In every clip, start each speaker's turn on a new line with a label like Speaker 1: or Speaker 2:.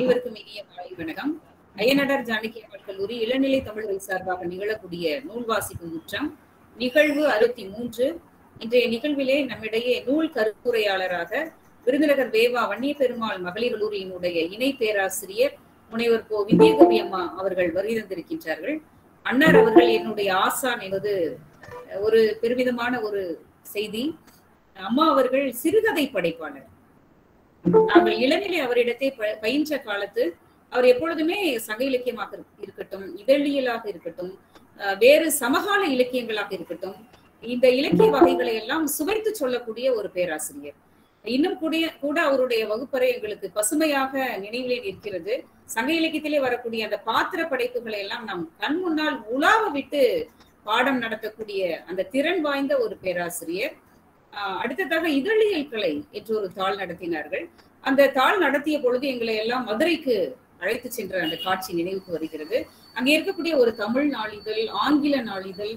Speaker 1: அனைவருக்கும் இனிய மாலை வணக்கம். அய்யனடார் ஜானகி அம்மாள் கல்லூரி இளநிலை தமிழர்கள் சார்பாக நிகழக்கூடிய நூல் வாசிப்பு முற்றம் நிகழ்வு அறுபத்தி மூன்று. இன்றைய நிகழ்விலே நம்மிடையே நூல் கருத்துரையாளராக விருதுநகர் வேவா வன்னிய பெருமாள் மகளிர் கல்லூரியினுடைய இணை பேராசிரியர் முனைவர் கோ. வித்யகவி அம்மா அவர்கள் வருகை தந்திருக்கின்றார்கள் அன்னார் அவர்கள் என்னுடைய ஆசான் என்பது ஒரு பெருமிதமான ஒரு செய்தி. அம்மா அவர்கள் சிறுகதை படைப்பாளர். நாங்கள் இளநிலை அவரிடத்தை பயின்ற காலத்து அவர் எப்பொழுதுமே சங்க இலக்கியமாக இருக்கட்டும் இதழியலாக இருக்கட்டும் வேறு சமகால இலக்கியங்களாக இருக்கட்டும் இந்த இலக்கிய வகைகளை எல்லாம் சுவைத்து சொல்லக்கூடிய ஒரு பேராசிரியர். இன்னும் கூடிய கூட அவருடைய வகுப்பறை எங்களுக்கு பசுமையாக நினைவிலே நிற்கிறது. சங்க இலக்கியத்திலே வரக்கூடிய அந்த பாத்திர படைப்புகளை எல்லாம் நாம் கண் முன்னால் உலாவ விட்டு பாடம் நடத்தக்கூடிய அந்த திறன் வாய்ந்த ஒரு பேராசிரியர். அடுத்ததாக இதழியல் கலை என்று ஒரு தாள் நடத்தினார்கள். அந்த தாள் நடத்திய பொழுது எங்களை எல்லாம் மதுரைக்கு அழைத்து சென்ற அந்த காட்சி நினைவுக்கு வருகிறது. அங்கே இருக்கக்கூடிய ஒரு தமிழ் நாளிதழ் ஆங்கில நாளிதழ்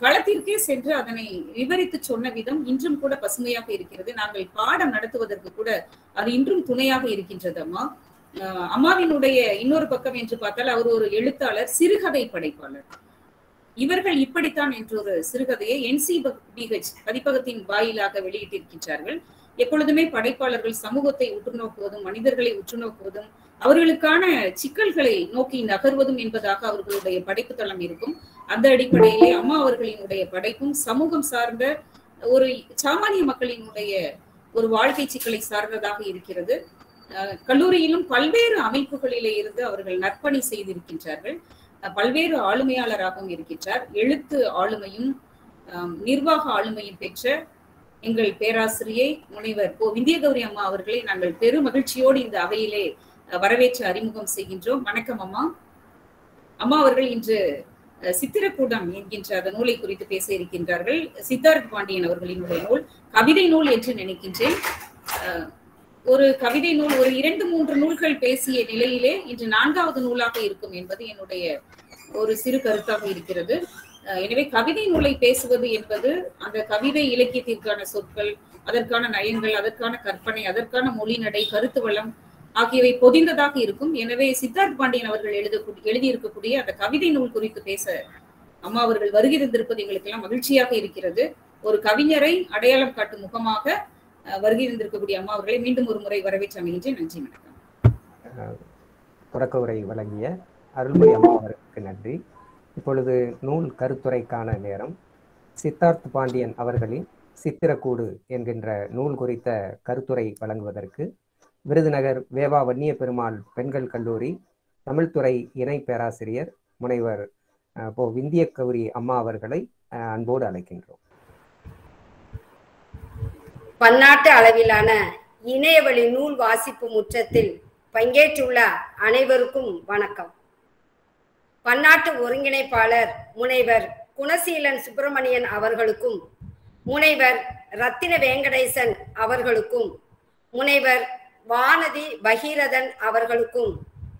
Speaker 1: களத்திற்கே சென்று அதனை விவரித்து சொன்ன விதம் இன்றும் கூட பசுமையாக இருக்கிறது. நாங்கள் பாடம் நடத்துவதற்கு கூட அது இன்றும் துணையாக இருக்கின்றது அம்மா. ஆஹ் அம்மாவினுடைய இன்னொரு பக்கம் என்று பார்த்தால் அவர் ஒரு எழுத்தாளர் சிறுகதை படைப்பாளர். இவர்கள் இப்படித்தான் என்ற ஒரு சிறுகதையை என்சிபிஹெச் பதிப்பகத்தின் வாயிலாக வெளியிட்டிருக்கின்றார்கள். எப்பொழுதுமே படைப்பாளர்கள் சமூகத்தை உற்று நோக்குவதும் மனிதர்களை உற்று நோக்குவதும் அவர்களுக்கான சிக்கல்களை நோக்கி நகர்வதும் என்பதாக அவர்களுடைய படைப்பு தளம் இருக்கும். அந்த அடிப்படையிலே அம்மா அவர்களினுடைய படைப்பும் சமூகம் சார்ந்த ஒரு சாமானிய மக்களினுடைய ஒரு வாழ்க்கை சிக்கலை சார்ந்ததாக இருக்கிறது. கல்லூரியிலும் பல்வேறு அமைப்புகளிலே இருந்து அவர்கள் நற்பணி செய்திருக்கின்றார்கள். பல்வேறு ஆளுமையாளராகவும் இருக்கின்றார். எழுத்து ஆளுமையும் நிர்வாக ஆளுமையும் பெற்ற எங்கள் பேராசிரியை முனைவர் கோ விந்தியகௌரி அம்மா அவர்களை நாங்கள் பெரும் மகிழ்ச்சியோடு இந்த அவையிலே வரவேற்று அறிமுகம் செய்கின்றோம். வணக்கம் அம்மா. அம்மா அவர்கள் இன்று சித்திரக்கூடம் என்கின்ற அந்த நூலை குறித்து பேச இருக்கின்றார்கள். சித்தார்த் பாண்டியன் அவர்களினுடைய நூல் கவிதை நூல் என்று நினைக்கின்றேன். ஒரு கவிதை நூல் ஒரு இரண்டு மூன்று நூல்கள் பேசிய நிலையிலே இன்று நான்காவது நூலாக இருக்கும் என்பது என்னுடைய ஒரு சிறு கருத்தாக இருக்கிறது. எனவே கவிதை நூலை பேசுவது என்பது அந்த கவிதை இலக்கியத்திற்கான சொற்கள் அதற்கான நயங்கள் அதற்கான கற்பனை அதற்கான மொழிநடை கருத்து வளம் ஆகியவை பொதிந்ததாக இருக்கும். எனவே சித்தார்த் பாண்டியன் அவர்கள் எழுதக்கூடிய எழுதியிருக்கக்கூடிய அந்த கவிதை நூல் குறித்து பேச அம்மா அவர்கள் வருகை தந்திருப்பது எங்களுக்கு எல்லாம் மகிழ்ச்சியாக இருக்கிறது. ஒரு கவிஞரை அடையாளம் காட்டும் முகமாக வருகை அம்மா அவர்களை மீண்டும் ஒரு முறை வரவேற்று அமைகின்றேன் நன்றி வணக்கம்.
Speaker 2: தொடக்க உரை வழங்கிய அருள்மொழி அம்மா அவர்களுக்கு நன்றி. இப்பொழுது நூல் கருத்துரைக்கான நேரம். சித்தார்த் பாண்டியன் அவர்களின் சித்திரக்கூடு என்கின்ற நூல் குறித்த கருத்துரை வழங்குவதற்கு விருதுநகர் வேவா வன்னிய பெருமாள் பெண்கள் கல்லூரி தமிழ்துறை இணை பேராசிரியர் முனைவர் போ விந்திய கௌரி அம்மா அவர்களை அன்போடு அழைக்கின்றோம்.
Speaker 3: பன்னாட்டு அளவிலான இணையவழி நூல் வாசிப்பு முற்றத்தில் பங்கேற்றுள்ள அனைவருக்கும் வணக்கம். பன்னாட்டு ஒருங்கிணைப்பாளர் முனைவர் குணசீலன் சுப்பிரமணியன் அவர்களுக்கும் முனைவர் ரத்தின வேங்கடேசன் அவர்களுக்கும் முனைவர் வானதி பகீரதன் அவர்களுக்கும்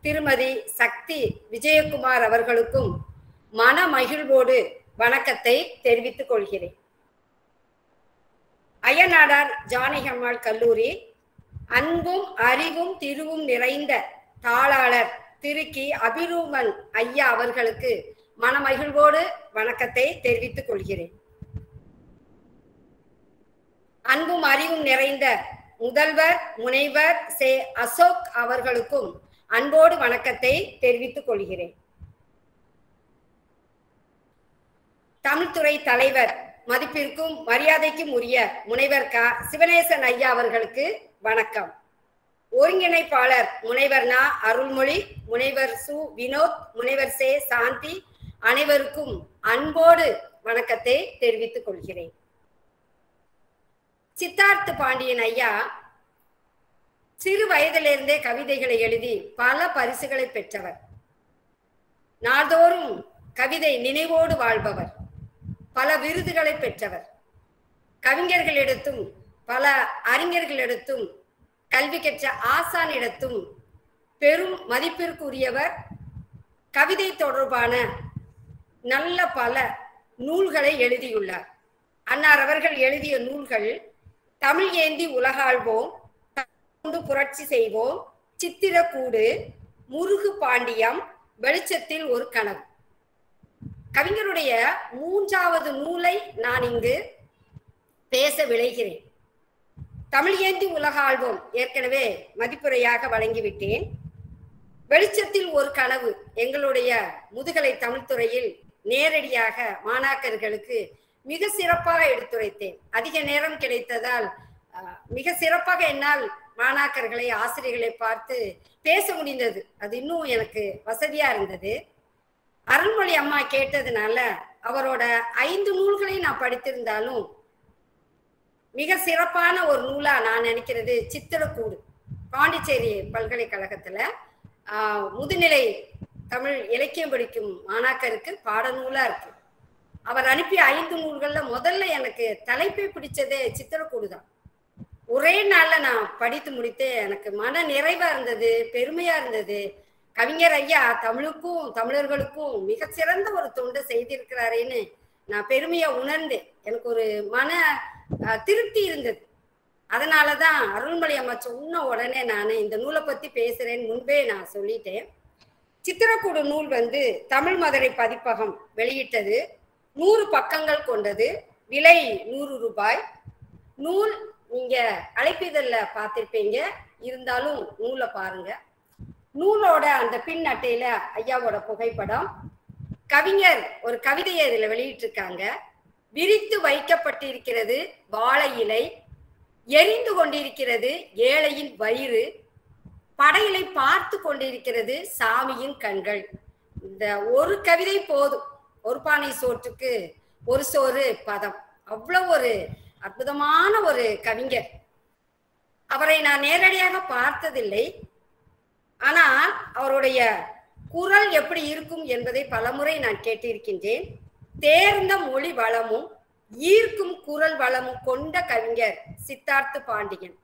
Speaker 3: திருமதி சக்தி விஜயகுமார் அவர்களுக்கும் மன மகிழ்வோடு வணக்கத்தை தெரிவித்துக் கொள்கிறேன். அய்யநாடார் ஜானகம்மாள் கல்லூரி. அன்பும் அறிவும் திருவும் நிறைந்த தாளாளர் திருக்கி அபிரூமன் ஐயா அவர்களுக்கு மனமகிழ்வோடு வணக்கத்தை தெரிவித்துக் கொள்கிறேன். அன்பும் அறிவும் நிறைந்த முதல்வர் முனைவர் சே அசோக் அவர்களுக்கும் அன்போடு வணக்கத்தை தெரிவித்துக் கொள்கிறேன். தமிழ்துறை தலைவர் மதிப்பிற்கும் மரியாதைக்கும் உரிய முனைவர் க. சிவனேசன் ஐயா அவர்களுக்கு வணக்கம். ஒருங்கிணைப்பாளர் முனைவர் நா. அருள்மொழி முனைவர் சு. வினோத் முனைவர் சே. சாந்தி அனைவருக்கும் அன்போடு வணக்கத்தை தெரிவித்துக் கொள்கிறேன். சித்தார்த்த பாண்டியன் ஐயா சிறு வயதிலிருந்தே கவிதைகளை எழுதி பல பரிசுகளை பெற்றவர். நாள்தோறும் கவிதை நினைவோடு வாழ்பவர். பல விருதுகளை பெற்றவர். கவிஞர்களிடத்தும் பல அறிஞர்களிடத்தும் கல்வி கற்ற ஆசானிடத்தும் பெரும் மதிப்பிற்குரியவர். கவிதை தொடர்பான நல்ல பல நூல்களை எழுதியுள்ளார். அன்னார் அவர்கள் எழுதிய நூல்கள் தமிழ் ஏந்தி உலகாழ்வோம் கொண்டு புரட்சி செய்வோம் சித்திரக்கூடு முருகு பாண்டியம் வெளிச்சத்தில் ஒரு கனவு. கவிஞருடைய மூன்றாவது நூலை நான் இங்கு பேச விளைகிறேன் தமிழ் ஏந்தி உலக ஆல்பம் ஏற்கனவே மதிப்புரையாக வழங்கிவிட்டேன். வெளிச்சத்தில் ஒரு கனவு எங்களுடைய முதுகலை தமிழ்துறையில் நேரடியாக மாணாக்கர்களுக்கு மிக சிறப்பாக எடுத்துரைத்தேன். அதிக நேரம் கிடைத்ததால் மிக சிறப்பாக என்னால் மாணாக்கர்களை ஆசிரியர்களை பார்த்து பேச முடிந்தது. அது இன்னும் எனக்கு வசதியா இருந்தது. அருள்மொழி அம்மா கேட்டதுனால அவரோட ஐந்து நூல்களை நான் படித்திருந்தாலும் மிக சிறப்பான ஒரு நூலா நான் நினைக்கிறது சித்திரக்கூடு பாண்டிச்சேரி பல்கலைக்கழகத்துல. முதுநிலை தமிழ் இலக்கியம் படிக்கும் மாணாக்கருக்கு பாடநூலா இருக்கு. அவர் அனுப்பிய ஐந்து நூல்கள்ல முதல்ல எனக்கு தலைப்பை பிடிச்சதே சித்திரக்கூடு தான் ஒரே நாள்ல நான் படித்து முடித்து எனக்கு மன நிறைவா இருந்தது பெருமையா இருந்தது. கவிஞர் ஐயா தமிழுக்கும் தமிழர்களுக்கும் மிகச்சிறந்த ஒரு தொண்டு செய்திருக்கிறாரேன்னு நான் பெருமையா உணர்ந்தேன் எனக்கு ஒரு மன திருப்தி இருந்தது. அதனாலதான் அருள்மொழி அமைச்சர் உன்ன உடனே நான் இந்த நூலை பத்தி பேசுறேன் முன்பே நான் சொல்லிட்டேன். சித்திரக்கூடு நூல் வந்து தமிழ் மதுரை பதிப்பகம் வெளியிட்டது. நூறு பக்கங்கள் கொண்டது. விலை நூறு ரூபாய். நூல் நீங்க அழைப்பிதழ்ல பார்த்திருப்பீங்க. இருந்தாலும் நூலை பாருங்க. நூலோட அந்த பின் அட்டையில ஐயாவோட புகைப்படம். கவிஞர் ஒரு கவிதையை இதுல வெளியிட்டிருக்காங்க. விரித்து வைக்கப்பட்டிருக்கிறது வாழை இலை எரிந்து கொண்டிருக்கிறது ஏழையின் வயிறு படையிலை பார்த்து கொண்டிருக்கிறது சாமியின் கண்கள். இந்த ஒரு கவிதை போதும். ஒரு பானை சோற்றுக்கு ஒரு சோறு பதம். அவ்வளவு ஒரு அற்புதமான ஒரு கவிஞர். அவரை நான் நேரடியாக பார்த்ததில்லை. ஆனால் அவருடைய குரல் எப்படி இருக்கும் என்பதை பலமுறை நான் கேட்டிருக்கின்றேன். தேர்ந்த மொழி வளமும் ஈர்க்கும் குரல் வளமும் கொண்ட கவிஞர் சித்தார்த்த பாண்டியன்.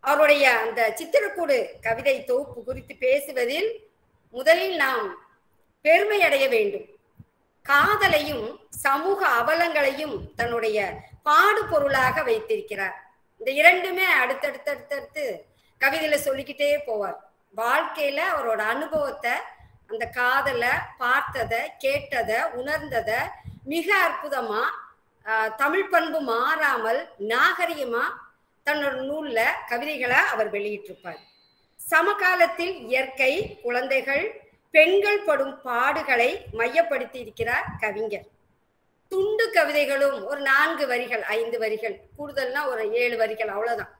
Speaker 3: அவருடைய அந்த சித்திரக்கூடு கவிதை தொகுப்பு குறித்து பேசுவதில் முதலில் நாம் பெருமை அடைய வேண்டும். காதலையும் சமூக அவலங்களையும் தன்னுடைய பாடு பொருளாக வைத்திருக்கிறார். இந்த இரண்டுமே அடுத்தடுத்தடுத்தடுத்து கவிதையில சொல்லிக்கிட்டே போவார். வாழ்க்கையில அவரோட அனுபவத்தை அந்த காதலை பார்த்ததை கேட்டதை உணர்ந்ததை மிக அற்புதமா தமிழ் பண்பு மாறாமல் நாகரிகமா தன்னோட நூல்ல கவிதைகளை அவர் வெளியிட்டிருப்பார். சமகாலத்தில் இயற்கை குழந்தைகள் பெண்கள் படும் பாடுகளை மையப்படுத்தி இருக்கிறார் கவிஞர். துண்டு கவிதைகளும் ஒரு நான்கு வரிகள் ஐந்து வரிகள் கூடுதல்னா ஒரு ஏழு வரிகள் அவ்வளவுதான்.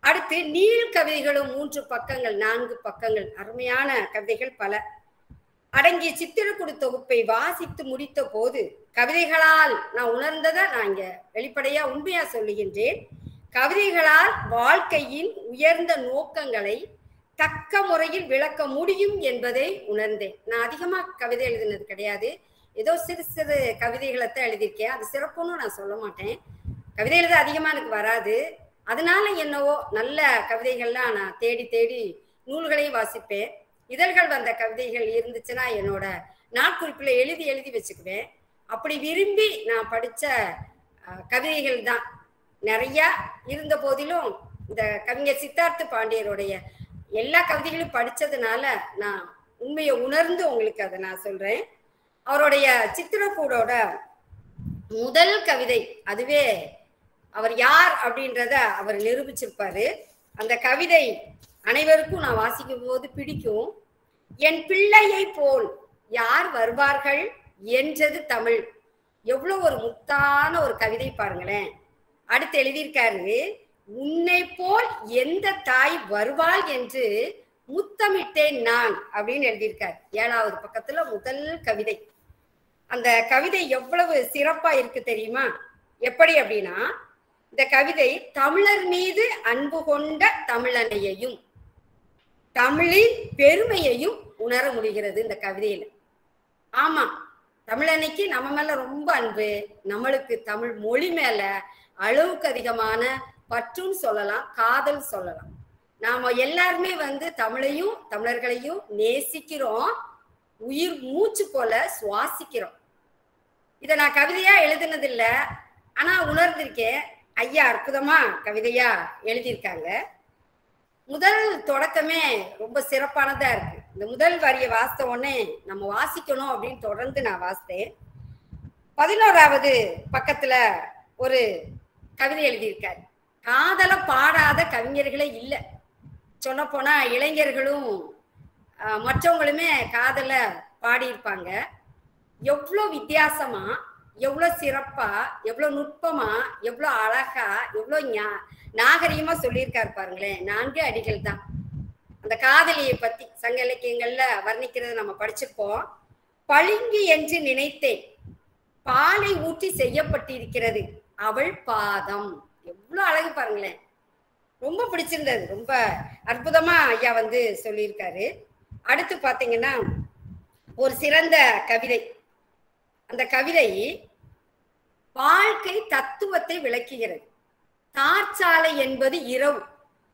Speaker 3: அடுத்து நீள் கவிதைகளும் மூன்று பக்கங்கள் நான்கு பக்கங்கள். அருமையான கவிதைகள் பல. அடங்கிய சித்திரக்குடு தொகுப்பை வாசித்து முடித்த போது கவிதைகளால் நான் உணர்ந்ததை நான் இங்க வெளிப்படையா உண்மையா சொல்லுகின்றேன். கவிதைகளால் வாழ்க்கையின் உயர்ந்த நோக்கங்களை தக்க முறையில் விளக்க முடியும் என்பதை உணர்ந்தேன். நான் அதிகமா கவிதை எழுதினது கிடையாது. ஏதோ சிறு சிறு கவிதைகளை தான் எழுதியிருக்கேன். அது சிறப்புன்னு நான் சொல்ல மாட்டேன். கவிதை எழுத அதிகமா எனக்கு வராது. அதனால என்னவோ நல்ல கவிதைகள்லாம் நான் தேடி தேடி நூல்களையும் வாசிப்பேன். இதழ்கள் வந்த கவிதைகள் இருந்துச்சுன்னா என்னோட நாட்குறிப்பில் எழுதி எழுதி வச்சுக்குவேன். அப்படி விரும்பி நான் படித்த கவிதைகள் தான். நிறையா இருந்த போதிலும் இந்த கவிஞர் சித்தார்த்த பாண்டியருடைய எல்லா கவிதைகளும் படித்ததுனால நான் உண்மையை உணர்ந்து உங்களுக்கு அதை நான் சொல்கிறேன் அவருடைய சித்திரக்கூடோட முதல் கவிதை அதுவே அவர் யார் அப்படின்றத அவர் நிரூபிச்சிருப்பாரு. அந்த கவிதை அனைவருக்கும் நான் வாசிக்கும் போது பிடிக்கும். என் பிள்ளையை போல் யார் வருவார்கள் என்றது தமிழ். எவ்வளவு ஒரு முத்தான ஒரு கவிதை பாருங்களேன். அடுத்து எழுதியிருக்காரு உன்னை போல் எந்த தாய் வருவாள் என்று முத்தமிட்டேன் நான் அப்படின்னு எழுதியிருக்காரு. ஏழாவது பக்கத்துல முதல் கவிதை. அந்த கவிதை எவ்வளவு சிறப்பா இருக்கு தெரியுமா? எப்படி அப்படின்னா இந்த கவிதை தமிழர் மீது அன்பு கொண்ட தமிழனையையும் தமிழின் பெருமையையும் உணர முடிகிறது இந்த கவிதையில. ஆமா தமிழன்னைக்கு நம்ம மேல ரொம்ப அன்பு நம்மளுக்கு தமிழ் மொழி மேல அளவுக்கு அதிகமான பற்றும் சொல்லலாம் காதல் சொல்லலாம். நாம எல்லாருமே வந்து தமிழையும் தமிழர்களையும் நேசிக்கிறோம் உயிர் மூச்சு போல சுவாசிக்கிறோம். இதை நான் கவிதையா எழுதினதில்லை ஆனா உணர்ந்திருக்கேன். ஐயா அற்புதமா கவிதையா எழுதியிருக்காங்க. முதல் தொடக்கமே ரொம்ப சிறப்பானதா இருக்கு. இந்த முதல் வரியை வாசித்த உடனே நம்ம வாசிக்கணும் அப்படின்னு தொடர்ந்து நான் வாசித்தேன். பதினோராவது பக்கத்துல ஒரு கவிதை எழுதியிருக்காரு. காதல பாடாத கவிஞர்களே இல்லை. சொல்ல போனா இளைஞர்களும் மற்றவங்களுமே காதல பாடியிருப்பாங்க. எவ்வளோ வித்தியாசமா எவ்வளோ சிறப்பா எவ்வளோ நுட்பமா எவ்வளோ அழகா எவ்வளோ ஞா- நாகரிகமா சொல்லியிருக்காரு பாருங்களேன். நான்கு அடிகள் தான். அந்த காதலியை பத்தி சங்க இலக்கியங்கள்ல வர்ணிக்கிறத நம்ம படிச்சிருப்போம். பளிங்கு என்று நினைத்தேன். பாலை ஊற்றி செய்யப்பட்டிருக்கிறது. அவள் பாதம். எவ்வளவு அழகு பாருங்களேன். ரொம்ப பிடிச்சிருந்தது. ரொம்ப அற்புதமா ஐயா வந்து சொல்லியிருக்காரு. அடுத்து பாத்தீங்கன்னா ஒரு சிறந்த கவிதை. அந்த கவிதை வாழ்க்கை தத்துவத்தை விளக்குகிறது. தார்ச்சாலை என்பது இரவு.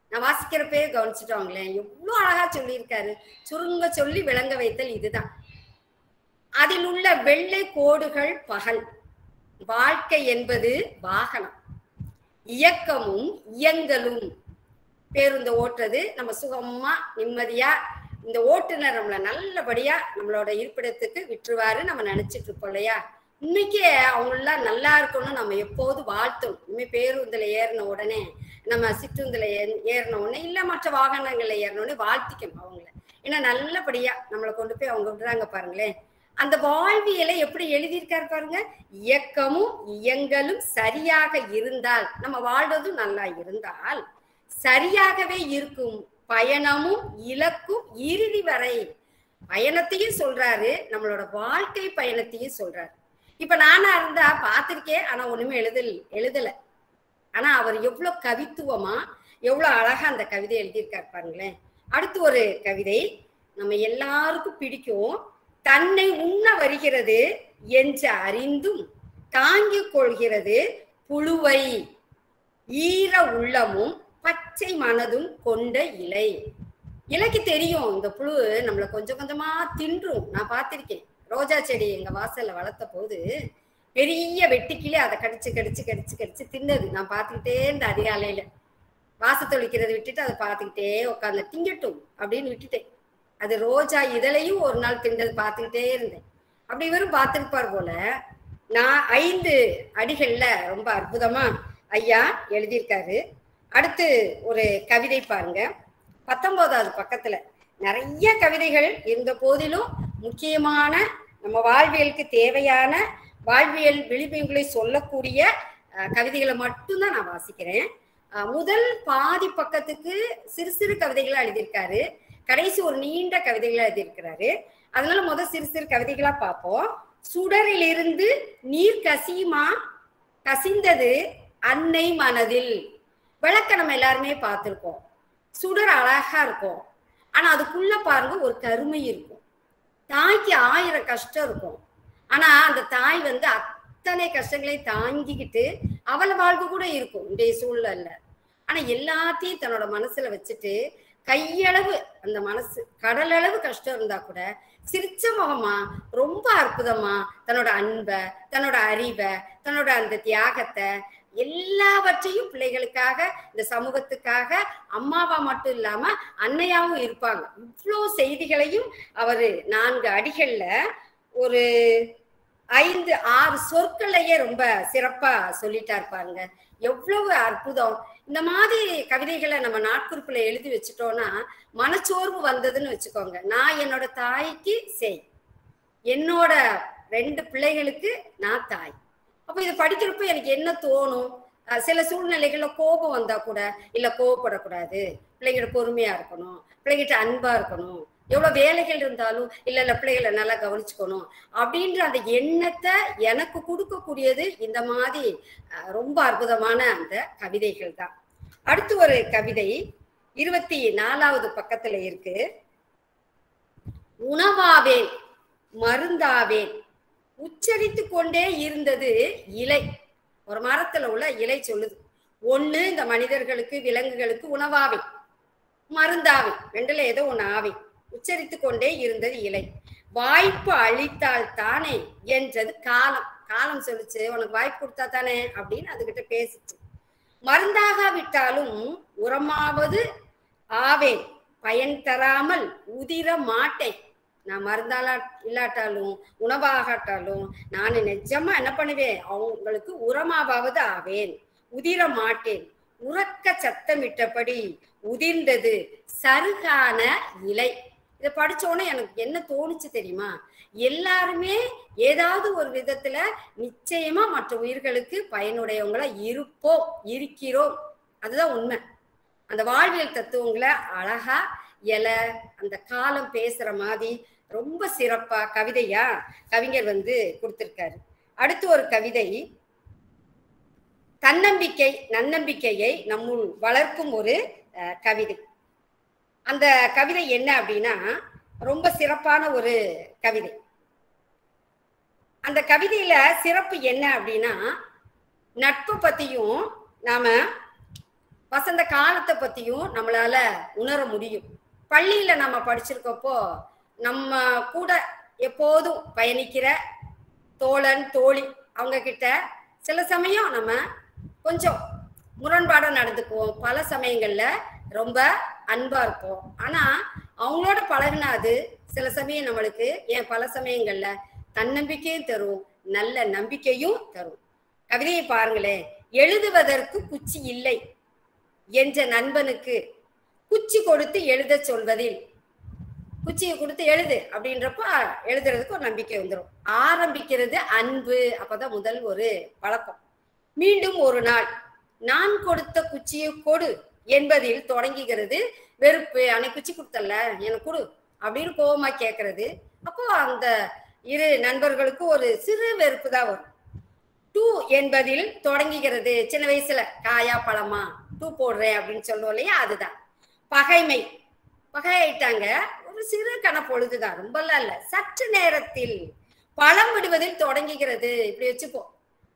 Speaker 3: நான் வாசிக்கிறப்பே கவனிச்சுட்டோங்களேன் எவ்வளவு அழகா சொல்லியிருக்காரு. சுருங்க சொல்லி விளங்க வைத்தல் இதுதான். அதில் உள்ள வெள்ளை கோடுகள் பகல். வாழ்க்கை என்பது வாகனம். இயக்கமும் இயங்கலும். பேருந்து ஓட்டுறது நம்ம சுகமா நிம்மதியா இந்த ஓட்டுநர் நம்மள நல்லபடியா நம்மளோட இருப்பிடத்துக்கு விட்டுருவாரு நம்ம நினைச்சிட்டு இருப்போம் இல்லையா? இன்னைக்கே அவங்களெல்லாம் நல்லா இருக்கணும்னு நம்ம எப்போது வாழ்த்தணும்? இனிமே பேருந்துல ஏறின உடனே நம்ம சிற்றுந்துல ஏறின உடனே இல்ல மற்ற வாகனங்கள்ல ஏறின உடனே வாழ்த்திக்கணும் அவங்கள. ஏன்னா நல்லபடியா நம்மளை கொண்டு போய் அவங்க விடுறாங்க பாருங்களேன். அந்த வாழ்வியலை எப்படி எழுதியிருக்காரு பாருங்க? இயக்கமும் இயங்கலும் சரியாக இருந்தால் நம்ம வாழ்வதும் நல்லா இருந்தால் சரியாகவே இருக்கும் பயணமும் இலக்கும் இறுதி வரை பயணத்தையும் சொல்றாரு. நம்மளோட வாழ்க்கை பயணத்தையும் சொல்றாரு. இப்ப நானா இருந்தா பார்த்திருக்கேன் ஆனா ஒண்ணுமே எழுதல் எழுதல. ஆனா அவர் எவ்வளவு கவித்துவமா எவ்வளவு அழகா அந்த கவிதை எழுதியிருக்காரு பாருங்களேன். அடுத்து ஒரு கவிதை நம்ம எல்லாருக்கும் பிடிக்கும். தன்னை உண்ண வருகிறது என்று அறிந்தும் தாங்கிக் கொள்கிறது புழுவை. ஈர உள்ளமும் பச்சை மனதும் கொண்ட இலை. இலைக்கு தெரியும் இந்த புழு நம்மளை கொஞ்சம் கொஞ்சமா தின்றும். நான் பார்த்திருக்கேன் ரோஜா செடி எங்க வாசல்ல வளர்த்த போது பெரிய வெட்டிக்கிளி அதை கடிச்சு கடிச்சு கடிச்சு கடிச்சு தின்னது. நான் பார்த்துக்கிட்டே இருந்த அதிகாலையில. வாசத்தொழிக்கிறத விட்டுட்டு அதை பார்த்துக்கிட்டே உட்காந்து திங்கட்டும் அப்படின்னு விட்டுட்டேன். அது ரோஜா இதழையும் ஒரு நாள் தின்றது பார்த்துக்கிட்டே இருந்தேன். அப்படி இவரும் பார்த்துருப்பார் போல நான் ஐந்து அடிகள்ல ரொம்ப அற்புதமா ஐயா எழுதியிருக்காரு. அடுத்து ஒரு கவிதை பாருங்க. பத்தொன்பதாவது பக்கத்துல நிறைய கவிதைகள் இருந்த போதிலும் முக்கியமான நம்ம வாழ்வியலுக்கு தேவையான வாழ்வியல் விழிப்புகளை சொல்லக்கூடிய கவிதைகளை மட்டும்தான் நான் வாசிக்கிறேன். முதல் பாதி பக்கத்துக்கு சிறு சிறு கவிதைகளை எழுதியிருக்காரு. கடைசி ஒரு நீண்ட கவிதைகளை எழுதியிருக்கிறாரு. அதனால முதல் சிறு சிறு கவிதைகளா பார்ப்போம். சுடரிலிருந்து நீர் கசியுமா? கசிந்தது அன்னை மனதில். விளக்க நம்ம எல்லாருமே பார்த்துருக்கோம். சுடர் அழகா இருக்கும். ஆனா அதுக்குள்ள பாருங்க ஒரு கருமை இருக்கும். தாய்க்கு ஆயிரம் கஷ்டம் இருக்கும். ஆனா அந்த தாய் வந்து அத்தனை கஷ்டங்களை தாங்கிக்கிட்டு அவள வாழ்வு கூட இருக்கும் இன்றைய சூழல்ல. ஆனா எல்லாத்தையும் தன்னோட மனசுல வச்சுட்டு கையளவு அந்த மனசு கடலளவு கஷ்டம் இருந்தா கூட சிரிச்ச முகமா ரொம்ப அற்புதமா தன்னோட அன்பை தன்னோட அறிவை தன்னோட அந்த தியாகத்தை எல்லாவற்றையும் பிள்ளைகளுக்காக இந்த சமூகத்துக்காக அம்மாவா மட்டும் இல்லாம அன்னையாவும் இருப்பாங்க. இவ்வளோ செய்திகளையும் அவரு நான்கு அடிகள்ல ஒரு ஐந்து ஆறு சொற்களையே ரொம்ப சிறப்பா சொல்லிட்டா பாருங்க. எவ்வளவு அற்புதம். இந்த மாதிரி கவிதைகளை நம்ம நாட்குறிப்புல எழுதி வச்சுட்டோம்னா மனச்சோர்வு வந்ததுன்னு வச்சுக்கோங்க. நான் என்னோட தாய்க்கு செய். என்னோட ரெண்டு பிள்ளைகளுக்கு நான் தாய். அப்ப இதை படிக்கிறப்ப எனக்கு என்ன தோணும்? சில சூழ்நிலைகள்ல கோபம் வந்தா கூட இல்ல கோவப்படக்கூடாது. பிள்ளைகிட்ட பொறுமையா இருக்கணும். பிள்ளைகிட்ட அன்பா இருக்கணும். எவ்வளவு வேலைகள் இருந்தாலும் இல்ல இல்ல பிள்ளைகளை நல்லா கவனிச்சுக்கணும். அப்படின்ற அந்த எண்ணத்தை எனக்கு கொடுக்கக்கூடியது இந்த மாதிரி ரொம்ப அற்புதமான அந்த கவிதைகள் தான். அடுத்து ஒரு கவிதை இருபத்தி நாலாவது பக்கத்துல இருக்கு. உணவாவேன் மருந்தாவேன் உச்சரித்து கொண்டே இருந்தது இலை. ஒரு மரத்துல உள்ள இலை சொல்லுது. ஒண்ணு இந்த மனிதர்களுக்கு விலங்குகளுக்கு உணவாவை. மருந்தாவை. ரெண்டுல ஏதோ ஒண்ணு ஆவை. உச்சரித்து கொண்டே இருந்தது இலை. வாய்ப்பு அளித்தால் தானே என்றது காலம். காலம் சொல்லிச்சு. உனக்கு வாய்ப்பு கொடுத்தா தானே அப்படின்னு அதுகிட்ட பேசிச்சு. மருந்தாகாவிட்டாலும் உரமாவது ஆவேன். பயன் தராமல் உதிர மாட்டேன். நான் மருந்தாலா இல்லாட்டாலும் உணவாகாட்டாலும் நான் நிஜமா என்ன பண்ணுவேன்? அவங்களுக்கு உரமாவது ஆவேன். உதிர மாட்டேன். உறக்க சத்தமிட்டபடி உதிர்ந்தது சருகான இலை. இதை படிச்சோடனே எனக்கு என்ன தோணுச்சு தெரியுமா? எல்லாருமே ஏதாவது ஒரு விதத்துல நிச்சயமா மற்ற உயிர்களுக்கு பயனுடையவங்களா இருப்போம் இருக்கிறோம். அதுதான் உண்மை. அந்த வாழ்வியல் தத்துவங்களை அழகா இலை அந்த காலம் பேசுற மாதிரி ரொம்ப சிறப்பா கவிதையா கவிஞர் வந்து கொடுத்திருக்காரு. அடுத்து ஒரு கவிதை. தன்னம்பிக்கை நன்னம்பிக்கையை நம்முள் வளர்க்கும் ஒரு கவிதை. அந்த கவிதை என்ன அப்படின்னா ரொம்ப சிறப்பான ஒரு கவிதை. அந்த கவிதையில சிறப்பு என்ன அப்படின்னா நட்பு பத்தியும் நாம வசந்த காலத்தை பத்தியும் நம்மளால உணர முடியும். பள்ளியில நம்ம படிச்சிருக்கப்போ நம்ம கூட எப்போதும் பயணிக்கிற தோழன் தோழி அவங்க கிட்ட சில சமயம் நம்ம கொஞ்சம் முரண்பாடாக நடந்துக்குவோம். பல சமயங்கள்ல ரொம்ப அன்பா இருப்போம். ஆனா அவங்களோட பழகுனாது சில சமயம் நம்மளுக்கு ஏன் பல சமயங்கள்ல தன்னம்பிக்கையும் தரும் நல்ல நம்பிக்கையும் தரும். கவிதையை பாருங்களேன். எழுதுவதற்கு குச்சி இல்லை என்ற நண்பனுக்கு குச்சி கொடுத்து எழுதச் சொல்வதில் குச்சியை கொடுத்து எழுது அப்படின்றப்போ எழுதுறதுக்கு ஒரு நம்பிக்கை வந்துடும் ஆரம்பிக்கிறது அன்பு. அப்பதான் முதல் ஒரு பழக்கம். மீண்டும் ஒரு நாள் நான் கொடுத்த குச்சியை கொடு என்பதில் தொடங்குகிறது வெறுப்பு. அன்னைக்கு குச்சி கொடுத்தல எனக்கு கொடு அப்படின்னு கோபமா கேட்கறது அப்போ அந்த இரு நண்பர்களுக்கு ஒரு சிறு வெறுப்பு தான் வரும். டூ என்பதில் தொடங்குகிறது. சின்ன வயசுல காயா பழமா? டூ போடுறேன் அப்படின்னு சொல்லுவோம் இல்லையா? அதுதான். பகைமை. பகையாயிட்டாங்க. சிறு கன பொழுதுதான் ரொம்பலாம் இல்ல. சற்று நேரத்தில் பழம் விடுவதில் தொடங்குகிறது. இப்படி வச்சுப்போம்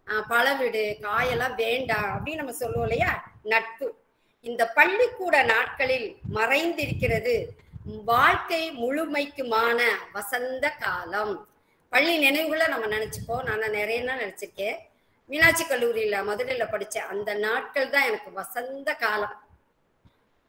Speaker 3: ஆஹ் பழம் விடு காயெல்லாம் வேண்டாம் அப்படின்னு நம்ம சொல்லுவோம் இல்லையா? நட்பு. இந்த பள்ளிக்கூட நாட்களில் மறைந்திருக்கிறது வாழ்க்கை முழுமைக்குமான வசந்த காலம். பள்ளி நினைவுகளை நம்ம நினைச்சுப்போம். நான் நிறைய நாள் நினைச்சிருக்கேன். மீனாட்சி கல்லூரியில மதுரையில படிச்ச அந்த நாட்கள் தான் எனக்கு வசந்த காலம்.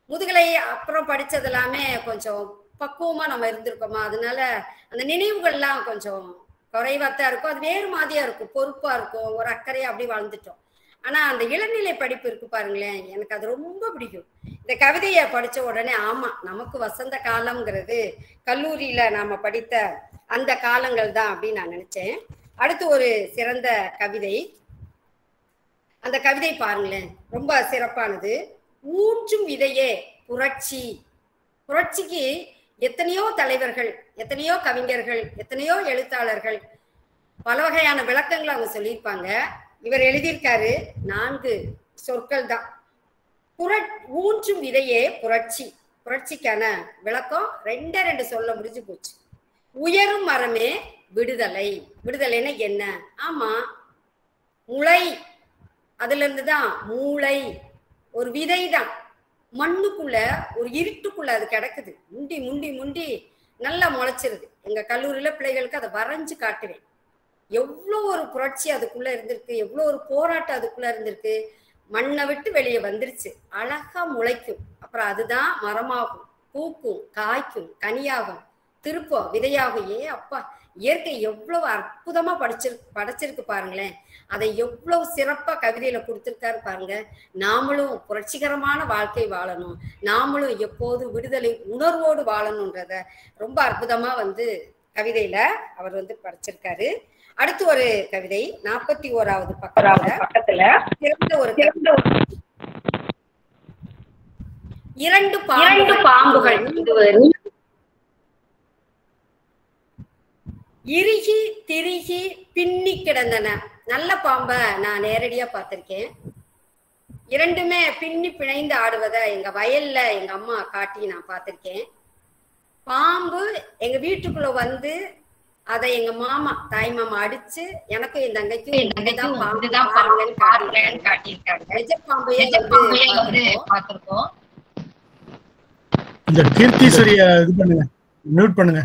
Speaker 3: முதுகலை அப்புறம் படிச்சது எல்லாமே கொஞ்சம் பக்குவமா நம்ம இருந்திருக்கோமா? அதனால அந்த நினைவுகள்லாம் கொஞ்சம் குறைவாத்தான் இருக்கும். அது வேறு மாதிரியா இருக்கும். பொறுப்பா இருக்கும். ஒரு அக்கறையா அப்படி வாழ்ந்துட்டோம். ஆனா அந்த இளநிலை படிப்பு இருக்கு பாருங்களேன். எனக்கு அது ரொம்ப பிடிக்கும். இந்த கவிதையை படிச்ச உடனே ஆமா நமக்கு வசந்த காலம்ங்கிறது கல்லூரியில நாம படித்த அந்த காலங்கள் தான் அப்படின்னு நான் நினைச்சேன். அடுத்து ஒரு சிறந்த கவிதை. அந்த கவிதை பாருங்களேன். ரொம்ப சிறப்பானது. ஊன்றும் விதையே புரட்சி. புரட்சிக்கு எத்தனையோ தலைவர்கள் எத்தனையோ கவிஞர்கள் எத்தனையோ எழுத்தாளர்கள் பல வகையான விளக்கங்களை அவங்க சொல்லியிருப்பாங்க. இவர் எழுதியிருக்காரு நான்கு சொற்கள் தான். புரட் ஊற்றும் விதையே புரட்சி. புரட்சிக்கான விளக்கம் ரெண்டே ரெண்டு சொல்ல முடிஞ்சு போச்சு. உயரும் மரமே விடுதலை. விடுதலைன்னா என்ன? ஆமா முளை. அதுல இருந்து தான் மூளை. ஒரு விதை தான். மண்ணுக்குள்ள ஒரு இருட்டுக்குள்ள அது கிடக்குது. முண்டி முண்டி முண்டி நல்லா முளைச்சிருது. எங்க கல்லூரியில பிள்ளைகளுக்கு அதை வரைஞ்சு காட்டுவேன். எவ்வளோ ஒரு புரட்சி அதுக்குள்ள இருந்திருக்கு எவ்வளோ ஒரு போராட்டம் அதுக்குள்ள இருந்திருக்கு. மண்ணை விட்டு வெளியே வந்துருச்சு. அழகா முளைக்கும். அப்புறம் அதுதான் மரமாகும். பூக்கும் காய்க்கும் கனியாகும் திருப்பம் விதையாகும். ஏ அப்பா இயற்கை எவ்வளவு அற்புதமா படிச்சிரு படைச்சிருக்கு பாருங்களேன். அதை எவ்வளவு சிறப்பா கவிதையில கொடுத்திருக்காரு பாருங்க. நாமளும் புரட்சிகரமான வாழ்க்கை வாழணும். நாமளும் எப்போது விடுதலை உணர்வோடு வாழணுன்றத ரொம்ப அற்புதமா வந்து கவிதையில அவர் வந்து படிச்சிருக்காரு. அடுத்து ஒரு கவிதை நாற்பத்தி ஓராவது பக்கத்துல.
Speaker 4: பக்கத்துல.
Speaker 3: சிறந்த ஒரு
Speaker 4: சிறந்த ஒரு
Speaker 3: இரண்டு
Speaker 4: இரண்டு
Speaker 3: பாம்புகள்
Speaker 4: பாம்புகள் இது ஒரு
Speaker 3: இறுகி திருகி பின்னி கிடந்தன. நல்ல பாம்பை நான் நேரடியா பார்த்திருக்கேன். இரண்டுமே பின்னி பிணைந்து ஆடுவதை எங்க வயல்ல எங்க அம்மா காட்டி நான் பார்த்திருக்கேன். பாம்பு எங்க வீட்டுக்குள்ள வந்து அதை எங்க மாமா தாய் மாமா அடிச்சு எனக்கும் என் தங்கைக்கும் காட்டியிருக்காங்க.
Speaker 5: இந்த கீர்த்தீஸ்வரிய இது பண்ணுங்க மியூட் பண்ணுங்க.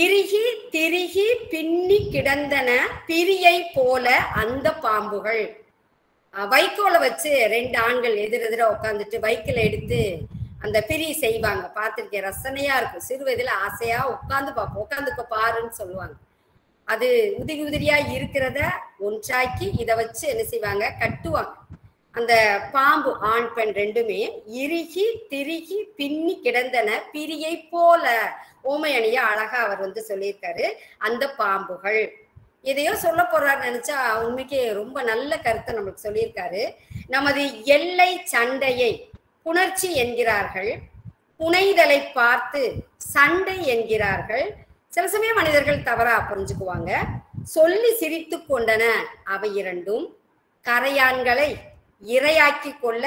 Speaker 3: இறுகி திருகி பின்னி கிடந்தன பிரியை போல அந்த பாம்புகள். வைக்கோலை வச்சு ரெண்டு ஆண்கள் எதிரெதிர உட்காந்துட்டு வைக்கில் எடுத்து அந்த பிரி செய்வாங்க. பார்த்துருக்கேன் ரசனையா இருக்கும். சிறு வயதுல ஆசையா உட்காந்து பார்ப்போம் உட்காந்துக்க பாருன்னு சொல்லுவாங்க. அது உதிரி உதிரியா இருக்கிறத ஒன்றாக்கி இதை வச்சு என்ன செய்வாங்க? கட்டுவாங்க. அந்த பாம்பு ஆண் பெண் ரெண்டுமே இறுகி திருகி பின்னி கிடந்தன பிரியை போல ஊமை அணிய அழகா அவர் வந்து சொல்லியிருக்காரு. அந்த பாம்புகள். எதையோ சொல்ல போறாரு நினைச்சா உண்மைக்கு ரொம்ப நல்ல கருத்தை நம்மளுக்கு சொல்லியிருக்காரு. நமது எல்லை சண்டையை புணர்ச்சி என்கிறார்கள். புனைதலை பார்த்து சண்டை என்கிறார்கள். சில சமயம் மனிதர்கள் தவறா புரிஞ்சுக்குவாங்க. சொல்லி சிரித்து கொண்டன அவை இரண்டும் கரையான்களை இரையாக்கி கொள்ள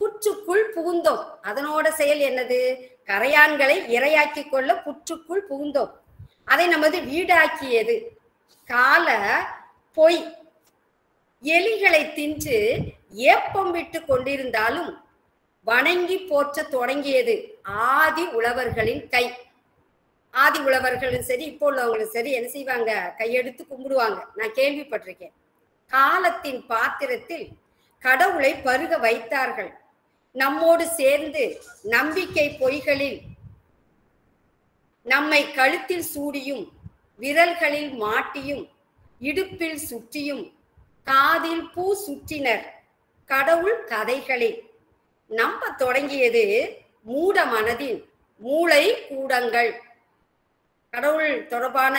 Speaker 3: புற்றுக்குள் புகுந்தோம். அதனோட செயல் என்னது? கரையான்களை இரையாக்கி கொள்ள புற்றுக்குள் புகுந்தோம். அதை நமது வீடாக்கியது. கால பொய். எலிகளை தின்று ஏப்பம் விட்டு கொண்டிருந்தாலும் வணங்கி போற்ற தொடங்கியது ஆதி உழவர்களின் கை. ஆதி உழவர்களும் சரி இப்போ உள்ளவங்களும் சரி என்ன செய்வாங்க? கையெடுத்து கும்பிடுவாங்க. நான் கேள்விப்பட்டிருக்கேன். காலத்தின் பாத்திரத்தில் கடவுளை பருக வைத்தார்கள். நம்மோடு சேர்ந்து நம்பிக்கை பொய்களில் நம்மை கழுத்தில் சூடியும் விரல்களில் மாட்டியும் இடுப்பில் சுற்றியும் காதில் பூ சுற்றினர் கடவுள் கதைகளில் நம்ப தொடங்கியது மூட மனதின் மூளை கூடங்கள். கடவுள் தொடர்பான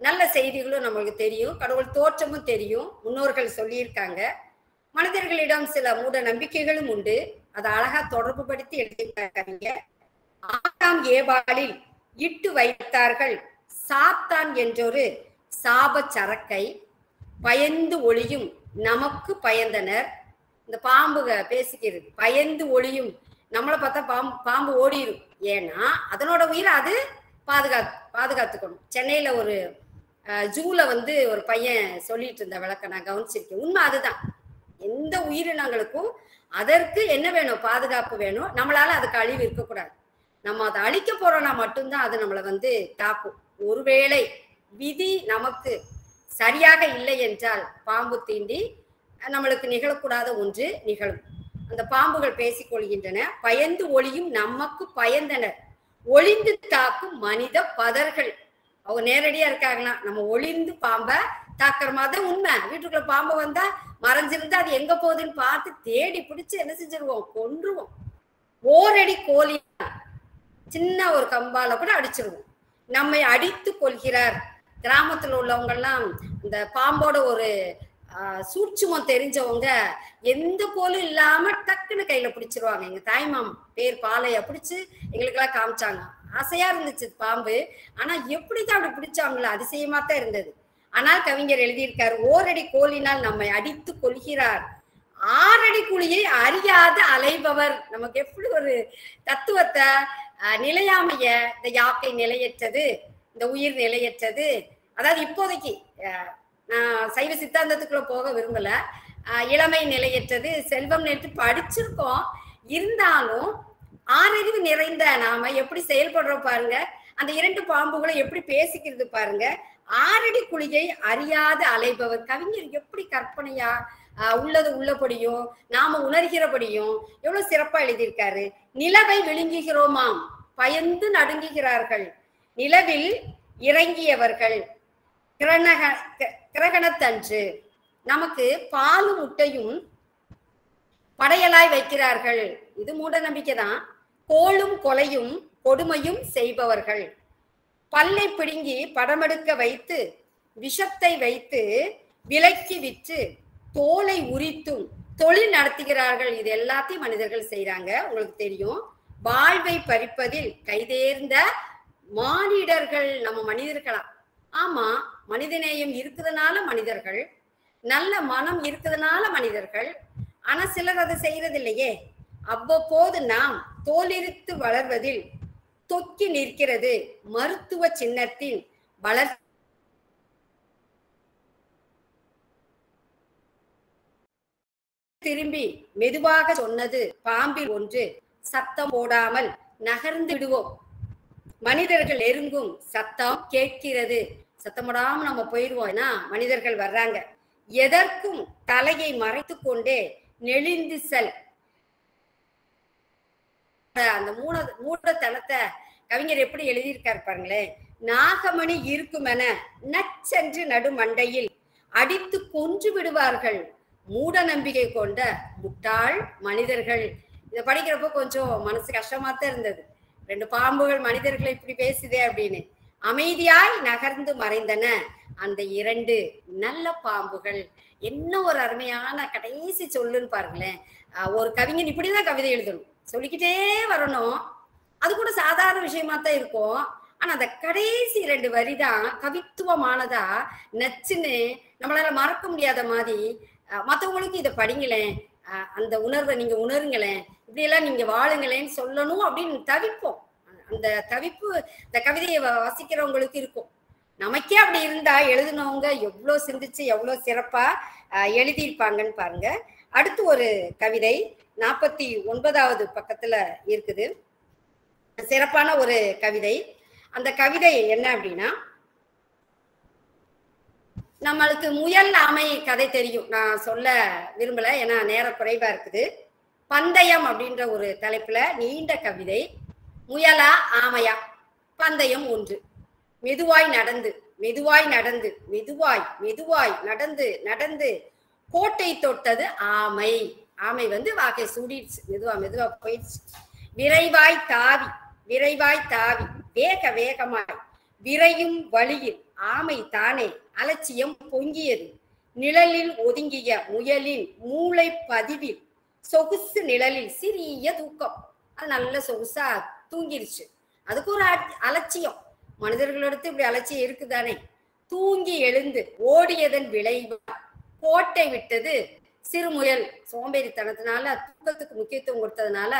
Speaker 3: நல்ல செய்திகளும் நம்மளுக்கு தெரியும் கடவுள் தோற்றமும் தெரியும் முன்னோர்கள் சொல்லியிருக்காங்க. மனிதர்களிடம் சில மூட நம்பிக்கைகளும் உண்டு. அதை அழகா தொடர்பு படுத்தி எடுத்துக்காங்க ஆறாம் ஏவாளில் இட்டு வைத்தார்கள் சாத்தான் என்றொரு சாப சரக்கை. பயந்து ஒளியும் நமக்கு பயந்தனர். இந்த பாம்புக பேசிக்கிறது. பயந்து ஒளியும் நம்மளை பார்த்தா பாம்பு பாம்பு ஓடிடும் ஏன்னா அதனோட உயிரை அது பாதுகாத்து பாதுகாத்துக்கணும். சென்னையில ஒரு ஜூல வந்து ஒரு பையன் சொல்லிட்டு இருந்த விளக்க நான் கவனிச்சிருக்கேன். உண்மை அதுதான். எந்த உயிரினங்களுக்கும் அதற்கு என்ன வேணும்? பாதுகாப்பு வேணும். நம்மளால அதுக்கு அழிவு இருக்கக்கூடாது. நம்ம அதை அழிக்க போறோம்னா மட்டும்தான் அது நம்மளை வந்து தாக்கும். ஒருவேளை விதி நமக்கு சரியாக இல்லை என்றால் பாம்பு தீண்டி நம்மளுக்கு நிகழக்கூடாத ஒன்று நிகழும். அந்த பாம்புகள் பேசிக் கொள்கின்றன. பயந்து ஒளியும் நமக்கு பயந்தனர் ஒளிந்து தாக்கும் மனித பதர்கள். அவங்க நேரடியா இருக்காங்கன்னா நம்ம ஒளிந்து பாம்பை தாக்குற மாதிரி உண்மை. வீட்டுக்குள்ள பாம்பு வந்தா மறைஞ்சிருந்தா அது எங்க போகுதுன்னு பார்த்து தேடி பிடிச்சு என்ன செஞ்சிருவோம்? கொன்றுவோம். ஓரடி கோழி சின்ன ஒரு கம்பால கூட அடிச்சிருவோம். நம்மை அடித்து கொள்கிறார் கிராமத்துல உள்ளவங்க எல்லாம் இந்த பாம்போட ஒரு சூட்சுமம் தெரிஞ்சவங்க எந்த கோலும் இல்லாம டக்குன்னு கையில பிடிச்சிருவாங்க. எங்க தாய்மாம் பேர் பாலைய பிடிச்சு எங்களுக்கெல்லாம் காமிச்சாங்க. ஆசையா இருந்துச்சு பாம்பு. ஆனா எப்படிதான் அப்படி பிடிச்சாங்களோ அதிசயமா தான் இருந்தது. ஆனால் கவிஞர் எழுதியிருக்கார் ஓரடி கோலினால் நம்மை அடித்து கொள்கிறார் ஆறடி குழியை அறியாத அலைபவர். நமக்கு எப்படி ஒரு தத்துவத்தை நிலையாமைய இந்த யாக்கை நிலையற்றது இந்த உயிர் நிலையற்றது. அதாவது இப்போதைக்கு நான் சைவ சித்தாந்தத்துக்குள்ள போக விரும்பல. இளமை நிலையற்றது செல்வம் நேற்று படிச்சிருக்கோம். இருந்தாலும் ஆறறிவு நிறைந்த நாம எப்படி செயல்படுறோம் பாருங்க. அந்த இரண்டு பாம்புகளை எப்படி பேசிக்கிறது பாருங்க. ஆறடி குழியை அறியாத அலைபவர். கவிஞர் எப்படி கற்பனையா உள்ளது உள்ளபடியும் நாம உணர்கிறபடியும் எவ்வளவு சிறப்பா எழுதியிருக்காரு. நிலவை விழுங்குகிறோமாம் பயந்து நடுங்குகிறார்கள். நிலவில் இறங்கியவர்கள் கிரணக கிரகணத்தன்று. நமக்கு பாலும் முட்டையும் படையலாய் வைக்கிறார்கள். இது மூட நம்பிக்கை தான் கோளும் கொலையும் கொடுமையும் செய்பவர்கள். பல்லை பிடுங்கி படமெடுக்க வைத்து விஷத்தை வைத்து விலைக்கு விற்று தோலை உரித்தும் தொழில் நடத்துகிறார்கள். இது எல்லாத்தையும் மனிதர்கள் செய்யறாங்க உங்களுக்கு தெரியும். வாழ்வை பறிப்பதில் கைதேர்ந்த மானிடர்கள் நம்ம மனிதர்களா? ஆமா மனிதநேயம் இருக்குதுனால மனிதர்கள் நல்ல மனம் இருக்குதுனால மனிதர்கள். ஆனா சிலர் அதை செய்யறது இல்லையே அவ்வப்போது நாம் தோலிருத்து வளர்வதில் தொக்கி நிற்கிறது. மருத்துவ சின்னத்தின் வளர் திரும்பி மெதுவாக சொன்னது பாம்பில் ஒன்று. சத்தம் போடாமல் நகர்ந்து விடுவோம். மனிதர்கள் நெருங்கும் சத்தம் கேட்கிறது. சத்தம் போடாம நம்ம போயிடுவோம் மனிதர்கள் வர்றாங்க. எதற்கும் தலையை மறைத்து கொண்டே நெளிந்து செல். அந்த மூட மூடத்தனத்தை கவிஞர் எப்படி எழுதியிருக்காரு பாருங்களேன். நாகமணி இருக்குமென நச்சென்று நடுமண்டையில் அடித்து கொன்று விடுவார்கள் மூட நம்பிக்கை கொண்ட முட்டாள் மனிதர்கள். இதை படிக்கிறப்போ கொஞ்சம் மனசு கஷ்டமா தான் இருந்தது. ரெண்டு பாம்புகள் மனிதர்களை இப்படி பேசுதே அப்படின்னு. அமைதியாய் நகர்ந்து மறைந்தன அந்த இரண்டு நல்ல பாம்புகள். என்ன ஒரு அருமையான கடைசி சொல்லுன்னு பாருங்களேன். ஒரு கவிஞன் இப்படிதான் கவிதை எழுதணும். சொல்லிக்கிட்டே வரணும். அது கூட சாதாரண விஷயமா தான் இருக்கும். ஆனா அந்த கடைசி ரெண்டு வரி தான் கவித்துவமானதா நச்சுன்னு நம்மளால மறக்க முடியாத மாதிரி மற்றவங்களுக்கு இதை படிங்களேன். அந்த உணர்வை நீங்க உணருங்களேன். இப்படியெல்லாம் நீங்க வாழுங்களேன்னு சொல்லணும் அப்படின்னு தவிப்போம். அந்த தவிப்பு இந்த கவிதையை வ- வாசிக்கிறவங்களுக்கு இருக்கும். நமக்கே அப்படி இருந்தா எழுதினவங்க எவ்வளோ சிந்திச்சு எவ்வளோ சிறப்பா எழுதியிருப்பாங்கன்னு பாருங்க. அடுத்து ஒரு கவிதை. நாற்பத்தி ஒன்பதாவது பக்கத்துல இருக்குது. சிறப்பான ஒரு கவிதை. அந்த கவிதை என்ன அப்படின்னா நம்மளுக்கு முயல் ஆமை கதை தெரியும். நான் சொல்ல விரும்பல ஏன்னா நேர குறைவா இருக்குது. பந்தயம் அப்படின்ற ஒரு தலைப்புல நீண்ட கவிதை. முயலா ஆமையா? பந்தயம் ஒன்று. மெதுவாய் நடந்து மெதுவாய் நடந்து மெதுவாய் மெதுவாய் நடந்து நடந்து கோட்டை தொட்டது ஆமை. ஆமை வந்து வாக்கை சூடிடுச்சு. மெதுவா மெதுவா போயிடுச்சு. விரைவாய் தாவி விரைவாய் தாவி வேக வேகமாய் விரையும் வழியில் ஆமை தானே அலட்சியம் பொங்கியது. நிழலில் ஒதுங்கிய முயலின் மூளை பதிவில் சொகுசு நிழலில் சிறிய தூக்கம். அது நல்ல சொகுசா தூங்கிருச்சு. அதுக்கு ஒரு அலட்சியம். மனிதர்களிடத்து இப்படி அலட்சியம் இருக்குதானே? தூங்கி எழுந்து ஓடியதன் விளைவு கோட்டை விட்டது சிறுமுயல் சோம்பேறித்தனத்தினால தூக்கத்துக்கு முக்கியத்துவம் கொடுத்ததுனால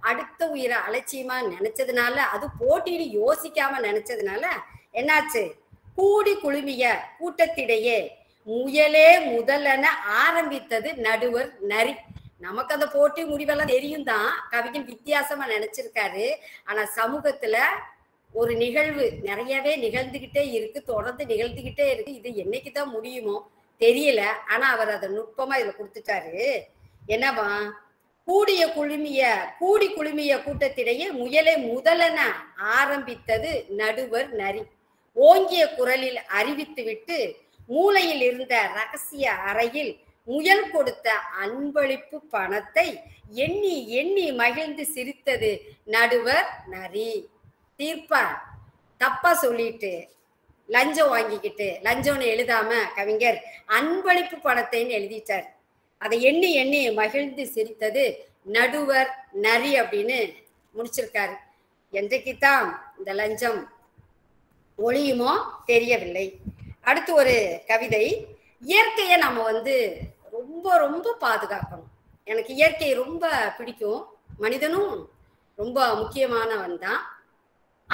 Speaker 3: அடுத்த உயிரை அலட்சியமா நினைச்சதுனால அது போட்டின்னு யோசிக்காம நினைச்சதுனால என்னாச்சு? கூடி குழுமிய கூட்டத்திடையே முயலே முதலென ஆரம்பித்தது நடுவர் நரி. நமக்கு அந்த போட்டி முடிவெல்லாம் தெரியும் தான் கவிஞன் வித்தியாசமா நினைச்சிருக்காரு. ஆனா சமூகத்துல ஒரு நிகழ்வு நிறையவே நிகழ்ந்துகிட்டே இருக்கு. தொடர்ந்து நிகழ்ந்துகிட்டே இருக்கு. இது என்னைக்குதான் முடியுமோ? தெரியல. ஆனா அவர் அதை நுட்பமா இதுல கொடுத்துட்டாரு. என்னவா? கூடிய குழுமிய கூடி குழுமிய கூட்டத்திடையே முயலை முதலென ஆரம்பித்தது நடுவர் நரி. ஓங்கிய குரலில் அறிவித்துவிட்டு மூளையில் இருந்த ரகசிய அறையில் முயல் கொடுத்த அன்பளிப்பு பணத்தை எண்ணி எண்ணி மகிழ்ந்து சிரித்தது நடுவர் நரி. தீர்ப்பா? தப்பா சொல்லிட்டு. லஞ்சம் வாங்கிக்கிட்டு லஞ்சம்னு எழுதாம கவிஞர் அன்பளிப்பு பணத்தைன்னு எழுதிட்டார். அதை எண்ணி எண்ணி மகிழ்ந்து சிரித்தது நடுவர் நரி அப்படின்னு முடிச்சிருக்காரு. என்றைக்குத்தான் இந்த லஞ்சம் ஒளியுமோ தெரியவில்லை. அடுத்து ஒரு கவிதை இயற்கையை நம்ம வந்து ரொம்ப ரொம்ப பாதுகாக்கணும். எனக்கு இயற்கை ரொம்ப பிடிக்கும். மனிதனும் ரொம்ப முக்கியமானவன் தான்.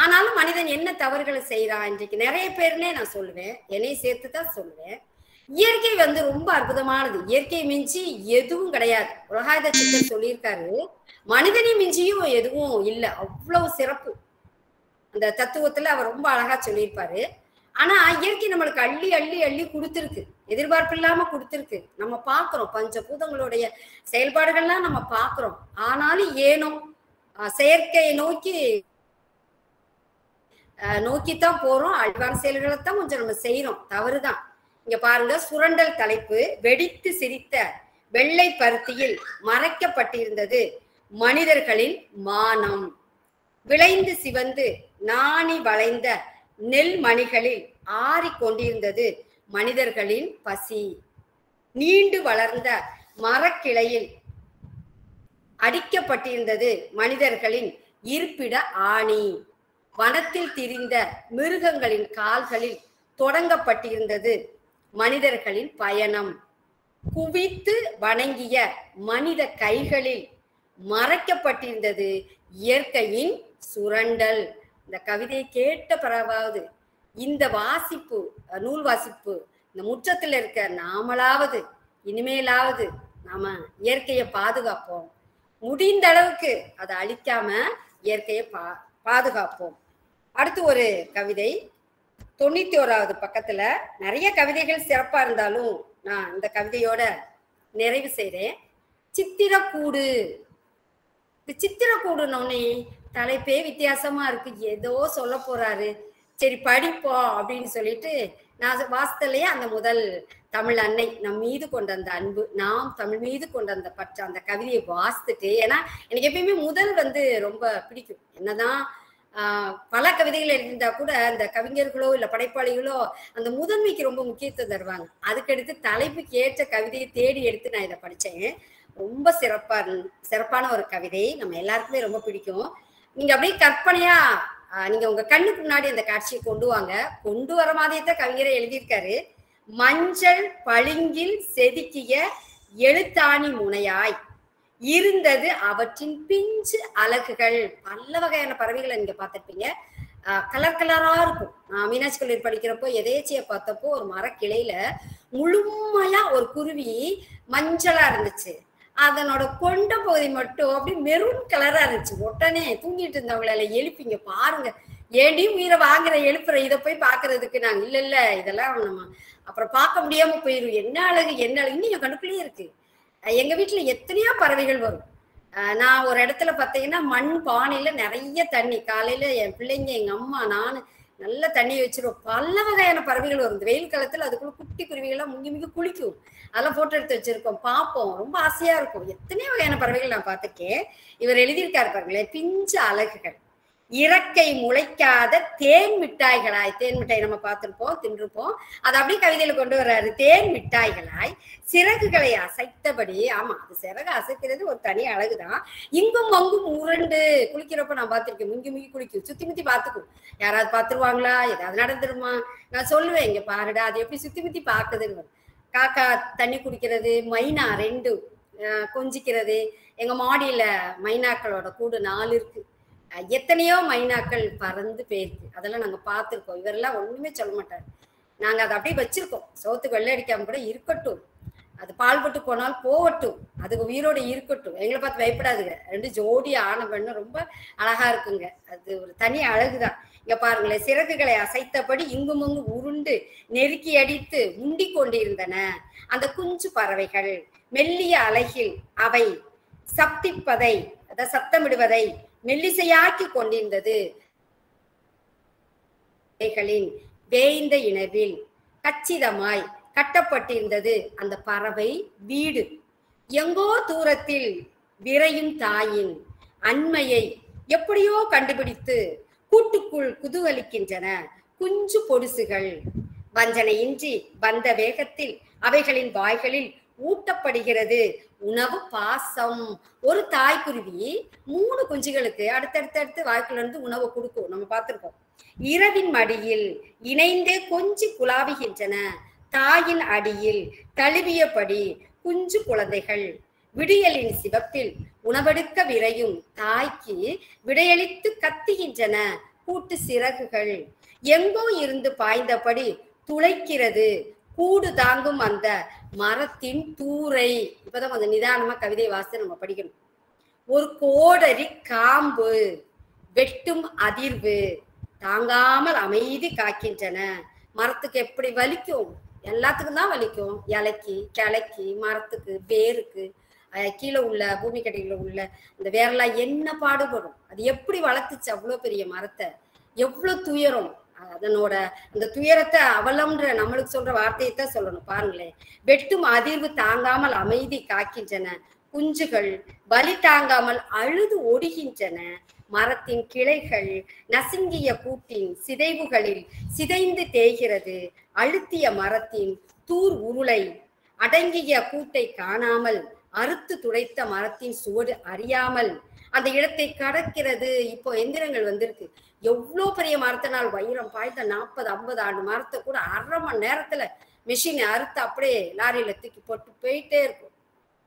Speaker 3: ஆனாலும் மனிதன் என்ன தவறுகளை செய்யறான் இன்றைக்கு நிறைய பேர்னே நான் சொல்லுவேன். என்னை சேர்த்து தான் சொல்லுவேன். இயற்கை வந்து ரொம்ப அற்புதமானது. இயற்கை மிஞ்சி எதுவும் கிடையாது. உலகாயுத சித்தர் சொல்லியிருக்காரு மனிதனை மிஞ்சியும் எதுவும் இல்லை. அவ்வளவு சிறப்பு. அந்த தத்துவத்துல அவர் ரொம்ப அழகா சொல்லியிருப்பாரு. ஆனா இயற்கை நம்மளுக்கு அள்ளி அள்ளி அள்ளி கொடுத்துருக்கு. எதிர்பார்ப்பு இல்லாம கொடுத்துருக்கு. நம்ம பாக்குறோம் பஞ்சபூதங்களுடைய செயல்பாடுகள்லாம் நம்ம பாக்குறோம் ஆனாலும் ஏனோ செயற்கையை நோக்கி நோக்கித்தான் போறோம். அழிவான செயல்களை தான் கொஞ்சம் நம்ம செய்யறோம் தவறுதான். இங்க பாருங்க சுரண்டல் தலைப்பு வெடித்து சிரித்த வெள்ளை பருத்தியில் மறைக்கப்பட்டிருந்தது மனிதர்களின் மானம். விளைந்து சிவந்து நாணி வளைந்த நெல் மணிகளில் ஆறிக்கொண்டிருந்தது மனிதர்களின் பசி. நீண்டு வளர்ந்த மரக்கிளையில் அடிக்கப்பட்டிருந்தது மனிதர்களின் இருப்பிட ஆணி. வனத்தில் திரிந்த மிருகங்களின் கால்களில் தொடங்கப்பட்டிருந்தது மனிதர்களின் பயணம். குவித்து வணங்கிய மனித கைகளில் மறைக்கப்பட்டிருந்தது இயற்கையின் சுரண்டல். இந்த கவிதையை கேட்ட பிறவாவது இந்த வாசிப்பு நூல் வாசிப்பு இந்த முற்றத்தில் இருக்க நாமளாவது இனிமேலாவது நாம இயற்கையை பாதுகாப்போம். முடிந்த அளவுக்கு அதை அழிக்காம இயற்கையை பா பாதுகாப்போம். அடுத்து ஒரு கவிதை. தொண்ணூத்தி ஓராவது பக்கத்துல நிறைய கவிதைகள் சிறப்பா இருந்தாலும் நான் இந்த கவிதையோட நிறைவு செய்றேன். சித்திரக்கூடு. இந்த சித்திரக்கூடுனோடனே தலைப்பே வித்தியாசமா இருக்கு. ஏதோ சொல்ல போறாரு. சரி படிப்போம் அப்படின்னு சொல்லிட்டு நான் வாசத்திலேயே அந்த முதல் தமிழ் அன்னை நம் மீது கொண்ட அந்த அன்பு நாம் தமிழ் மீது கொண்ட அந்த பற்று அந்த கவிதையை வாசித்துட்டு ஏன்னா எனக்கு எப்பயுமே முதல் வந்து ரொம்ப பிடிக்கும். என்னதான் பல கவிதைகள் எழுதியிருந்தா கூட அந்த கவிஞர்களோ இல்ல படைப்பாளிகளோ அந்த முதன்மைக்கு ரொம்ப முக்கியத்துவம் தருவாங்க. அதுக்கடுத்து தலைப்புக்கு ஏற்ற கவிதையை தேடி எடுத்து நான் இதை படித்தேன் ரொம்ப சிறப்பா சிறப்பான ஒரு கவிதை. நம்ம எல்லாருக்குமே ரொம்ப பிடிக்கும். நீங்க அப்படியே கற்பனையா நீங்க உங்க கண்ணுக்கு முன்னாடி அந்த காட்சியை கொண்டு வாங்க. கொண்டு வர மாதிரியே தான் கவிஞரை எழுதியிருக்காரு. மஞ்சள் பளிங்கில் செதுக்கிய எழுத்தாணி முனையாய் இருந்தது அவற்றின் பிஞ்சு அலகுகள். பல வகையான பறவைகளை நீங்க பார்த்துருப்பீங்க. கலர் கலரா இருக்கும். நான் மீனாட்சி கல்லூரி படிக்கிறப்போ எதேச்சிய பார்த்தப்போ ஒரு மரக்கிளையில முழுமையா ஒரு குருவி மஞ்சளா இருந்துச்சு. அதனோட கொண்ட பகுதி மட்டும் அப்படியே மெரூன் கலரா இருந்துச்சு. உடனே தூங்கிட்டு இருந்தவங்களால எழுப்பிங்க. பாருங்க. ஏடி உயிரை வாங்குற எழுப்புற இதை போய் பாக்குறதுக்கு நாங்க இல்ல இல்ல. இதெல்லாம் நம்ம அப்புறம் பார்க்க முடியாம போயிடும் என்ன அழகு என்ன அழகு. இன்னும் என் இருக்கு. எங்க வீட்டுல எத்தனையோ பறவைகள் வரும். நான் ஒரு இடத்துல பார்த்தீங்கன்னா மண் பானையில நிறைய தண்ணி காலையில என் பிள்ளைங்க எங்க அம்மா நான் நல்ல தண்ணி வச்சிருவோம். பல வகையான பறவைகள் வரும். வெயில் காலத்துல அதுக்குள்ள குட்டி குருவிகள்லாம் முங்கி முங்கி குளிக்கும். அதெல்லாம் போட்டோ எடுத்து வச்சிருக்கோம். பார்ப்போம். ரொம்ப ஆசையா இருக்கும். எத்தனையோ வகையான பறவைகள் நான் பார்த்துருக்கேன். இவர் எழுதியிருக்காரு பாருங்களேன் பிஞ்சு அழகுகள். இறக்கை முளைக்காத தேன் மிட்டாய்களாய் தேன் மிட்டாய் நம்ம பார்த்துருப்போம் தின்றுப்போம் அதை அப்படியே கவிதையில கொண்டு வர்றாரு. தேன் மிட்டாய்களாய் சிறகுகளை அசைத்தபடி ஆமா அது சிறகு அசைக்கிறது ஒரு தனி அழகுதான். இங்கும் அங்கும் உருண்டு குளிக்கிறப்ப நான் பார்த்திருக்கேன். முங்கி முங்கி குளிக்கும். சுத்தி முத்தி பார்த்துக்கும். யாராவது பார்த்துருவாங்களா? ஏதாவது நடந்துருமா? நான் சொல்லுவேன் இங்க பாருடா அது எப்படி சுத்தி முத்தி பார்க்குதுன்னு. காக்கா தண்ணி குடிக்கிறது மைனா ரெண்டு கொஞ்சிக்கிறது. எங்க மாடியில மைனாக்களோட கூடு நாலு இருக்கு. எத்தனையோ மைனாக்கள் பறந்து போயிருக்கு. அதெல்லாம் நாங்க பார்த்துருக்கோம். இவரெல்லாம் ஒண்ணுமே சொல்ல மாட்டாரு. நாங்க அதை அப்படியே வச்சிருக்கோம். சோத்துக்கு வெள்ளை அடிக்காம கூட இருக்கட்டும். அது பால் போட்டு போனால் போகட்டும். அதுக்கு உயிரோட இருக்கட்டும். எங்களை பார்த்து பயப்படாதுங்க. ரெண்டு ஜோடி ஆன பெண்ணு ரொம்ப அழகா இருக்குங்க. அது ஒரு தனி அழகுதான். இங்க பாருங்களேன். சிறகுகளை அசைத்தபடி இங்கும் அங்கும் உருண்டு நெருக்கி அடித்து முண்டி கொண்டிருந்தன. அந்த குஞ்சு பறவைகள் மெல்லிய அழகில் அவை சப்திப்பதை அதாவது சத்தமிடுவதை மெல்லிசையாக்கி கொண்டிருந்தது. வேய்ந்த இனவில் கச்சிதமாய் கட்டப்பட்டிருந்தது அந்த பறவை வீடு. எங்கோ தூரத்தில் விரையும் தாயின் அண்மையை எப்படியோ கண்டுபிடித்து கூட்டுக்குள் குதூகலிக்கின்றன. குஞ்சு பொடுசுகள். வஞ்சனையின்றி வந்த வேகத்தில் அவைகளின் வாய்களில் ஊட்டப்படுகிறது. உணவு பாசம். ஒரு தாய்க்குருவி மூணு குஞ்சுகளுக்கு அடுத்தடுத்தடுத்து வாய்க்குள்ள இருந்து உணவு கொடுக்கும். நம்ம பார்த்துருக்கோம். இரவின் மடியில் இணைந்தே கொஞ்சி குலாவுகின்றன தாயின் அடியில் தழுவியபடி குஞ்சு குழந்தைகள். விடியலின் சிவப்பில் உணவெடுக்க விரையும் தாய்க்கு விடையளித்து கத்துகின்றன கூட்டு சிறகுகள். எங்கோ இருந்து பாய்ந்தபடி துளைக்கிறது. கூடு தாங்கும் அந்த மரத்தின் தூரை. இப்பதான் கொஞ்சம் நிதானமா கவிதை வாசி நம்ம படிக்கணும். ஒரு கோடரி காம்பு வெட்டும் அதிர்வு தாங்காமல் அமைதி காக்கின்றன. மரத்துக்கு எப்படி வலிக்கும்? எல்லாத்துக்கும் தான் வலிக்கும். இலைக்கு கிளைக்கு மரத்துக்கு வேருக்கு கீழே உள்ள பூமிக்கடியில உள்ள அந்த வேரெல்லாம் என்ன பாடுபடும்? அது எப்படி வளர்த்துச்சு அவ்வளோ பெரிய மரத்தை? எவ்வளோ துயரம்? அதனோட அந்த துயரத்தை அவலம்ன்ற நம்மளுக்கு சொல்ற வார்த்தையை தான் சொல்லணும். பாருங்களேன் வெட்டும் அதிர்வு தாங்காமல் அமைதி காக்கின்றன. குஞ்சுகள் வலி தாங்காமல் அழுது ஒடுகின்றன. மரத்தின் கிளைகள் நசுங்கிய கூட்டின் சிதைவுகளில் சிதைந்து தேய்கிறது. அழுத்திய மரத்தின் தூர் உருளை அடங்கிய கூட்டை காணாமல் அறுத்து துடைத்த மரத்தின் சுவடு அறியாமல் அந்த இடத்தை கடக்கிறது. இப்போ எந்திரங்கள் வந்திருக்கு. எவ்வளோ பெரிய மரத்தினால் வைரம் பாய்ந்த நாற்பது ஐம்பது ஆண்டு மரத்தை கூட அரை மணி நேரத்துல மிஷினை அறுத்து அப்படியே லாரியில தூக்கி போட்டு போயிட்டே இருக்கும்.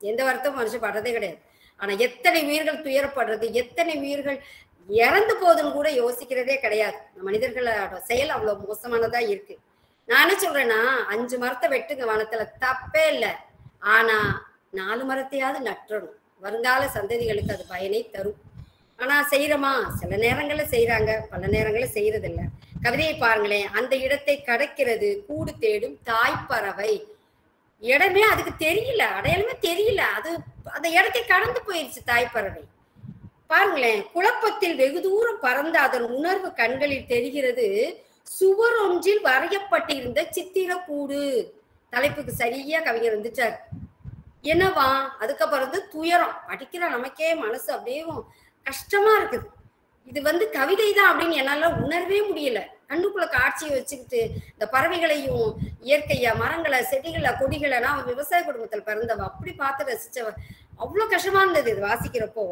Speaker 3: எந்த வருத்தம் மனுஷன் படுறதே கிடையாது. ஆனா எத்தனை உயிர்கள் துயரப்படுறது எத்தனை உயிர்கள் இறந்து போகுதுன்னு கூட யோசிக்கிறதே கிடையாது. மனிதர்களோட செயல் அவ்வளவு மோசமானதா இருக்கு. நான் என்ன சொல்றேன்னா அஞ்சு மரத்தை வெட்டுங்க வனத்துல. தப்பே இல்லை. ஆனா நாலு மரத்தையாவது நட்டுறணும். வருங்கால சந்ததிகளுக்கு அது பயனை தரும். ஆனா செய்யறோமா சில நேரங்கள்ல செய்யறாங்க பல நேரங்கள்ல செய்யறது இல்ல கவிதையை பாருங்களேன். அந்த இடத்தை கடக்கிறது கூடு தேடும் தாய்ப்பறவை. இடமே அதுக்கு தெரியல. அடையாளமே தெரியல. அது அந்த இடத்தை கடந்து போயிருச்சு தாய்ப்பறவை. பாருங்களேன். குழப்பத்தில் வெகு தூரம் பறந்த அதன் உணர்வு கண்களில் தெரிகிறது. சுவர் ஒன்றில் வரையப்பட்டிருந்த சித்திரக்கூடு தலைப்புக்கு சரியா கவிஞர் வந்துட்டார். என்னவா? அதுக்கப்புறம் வந்து துயரம். படிக்கிற நமக்கே மனசு அப்படியே கஷ்டமா இருக்குது. இது வந்து கவிதை தான் அப்படின்னு என்னால உணரவே முடியல. கண்ணுக்குள்ள காட்சியை வச்சுக்கிட்டு இந்த பறவைகளையும் இயற்கையா மரங்களை செடிகளை கொடிகளை நான் விவசாய குடும்பத்தில் பிறந்தவ அப்படி பார்த்து ரசிச்சவ அவ்வளவு கஷ்டமா இருந்தது இது வாசிக்கிறப்போ.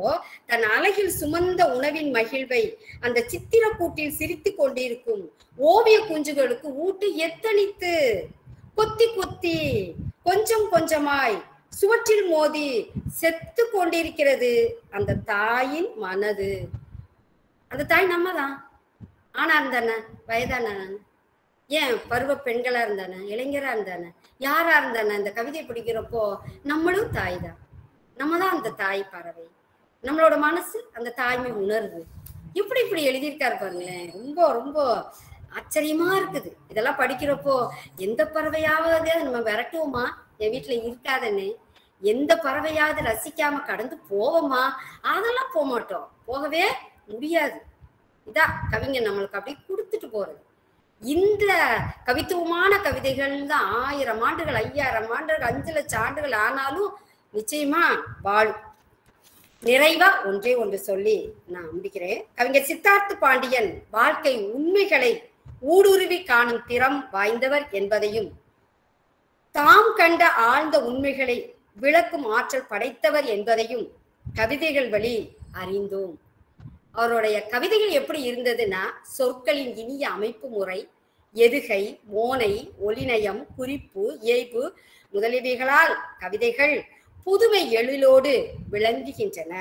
Speaker 3: தன் அழகில் சுமந்த உணவின் மகிழ்வை அந்த சித்திர கூட்டில் சிரித்து கொண்டிருக்கும் ஓவிய குஞ்சுகளுக்கு ஊட்டு எத்தனித்து கொத்தி கொத்தி கொஞ்சம் கொஞ்சமாய் சுவற்றில் மோதி செத்து கொண்டிருக்கிறது அந்த தாயின் மனது. அந்த தாய் நம்ம தான் ஆனா இருந்தானே வயதான ஏன் பருவ பெண்களா இருந்தானே இளைஞரா இருந்தானே யாரா இருந்தானே இந்த கவிதை பிடிக்கிறப்போ நம்மளும் தாய் தான் நம்ம தான் அந்த தாய் பறவை. நம்மளோட மனசு அந்த தாய்மை உணர்வு. இப்படி இப்படி எழுதியிருக்காரு பாருங்களேன். ரொம்ப ரொம்ப ஆச்சரியமா இருக்குது. இதெல்லாம் படிக்கிறப்போ எந்த பறவையாவது நம்ம விரட்டுவோமா? என் வீட்டுல இருக்காதன்னு எந்த பறவையாவது ரசிக்காம கடந்து போவோமா? அதெல்லாம் போக மாட்டோம். போகவே முடியாது. இதான் கவிஞர் நம்மளுக்கு அப்படி கொடுத்துட்டு போறது. இந்த கவித்துவமான கவிதைகள் தான் ஆயிரம் ஆண்டுகள் ஐயாயிரம் ஆண்டுகள் அஞ்சு லட்சம் ஆண்டுகள் ஆனாலும் நிச்சயமா வாழும். நிறைவா ஒன்றே ஒன்று சொல்லி நான் முடிக்கிறேன் கவிஞர் சித்தார்த்த பாண்டியன் வாழ்க்கை உண்மைகளை ஊடுருவி காணும் திறம் வாய்ந்தவர் என்பதையும் தாம் கண்ட ஆழ்ந்த உண்மைகளை விளக்கும் ஆற்றல் படைத்தவர் என்பதையும் கவிதைகள் வழி அறிந்தோம். அவருடைய கவிதைகள் எப்படி இருந்ததுன்னா சொற்களின் இனிய அமைப்பு முறை எதுகை மோனை ஒளிநயம் குறிப்பு இயைபு முதலியவைகளால் கவிதைகள் புதுமை எழிலோடு விளங்குகின்றன.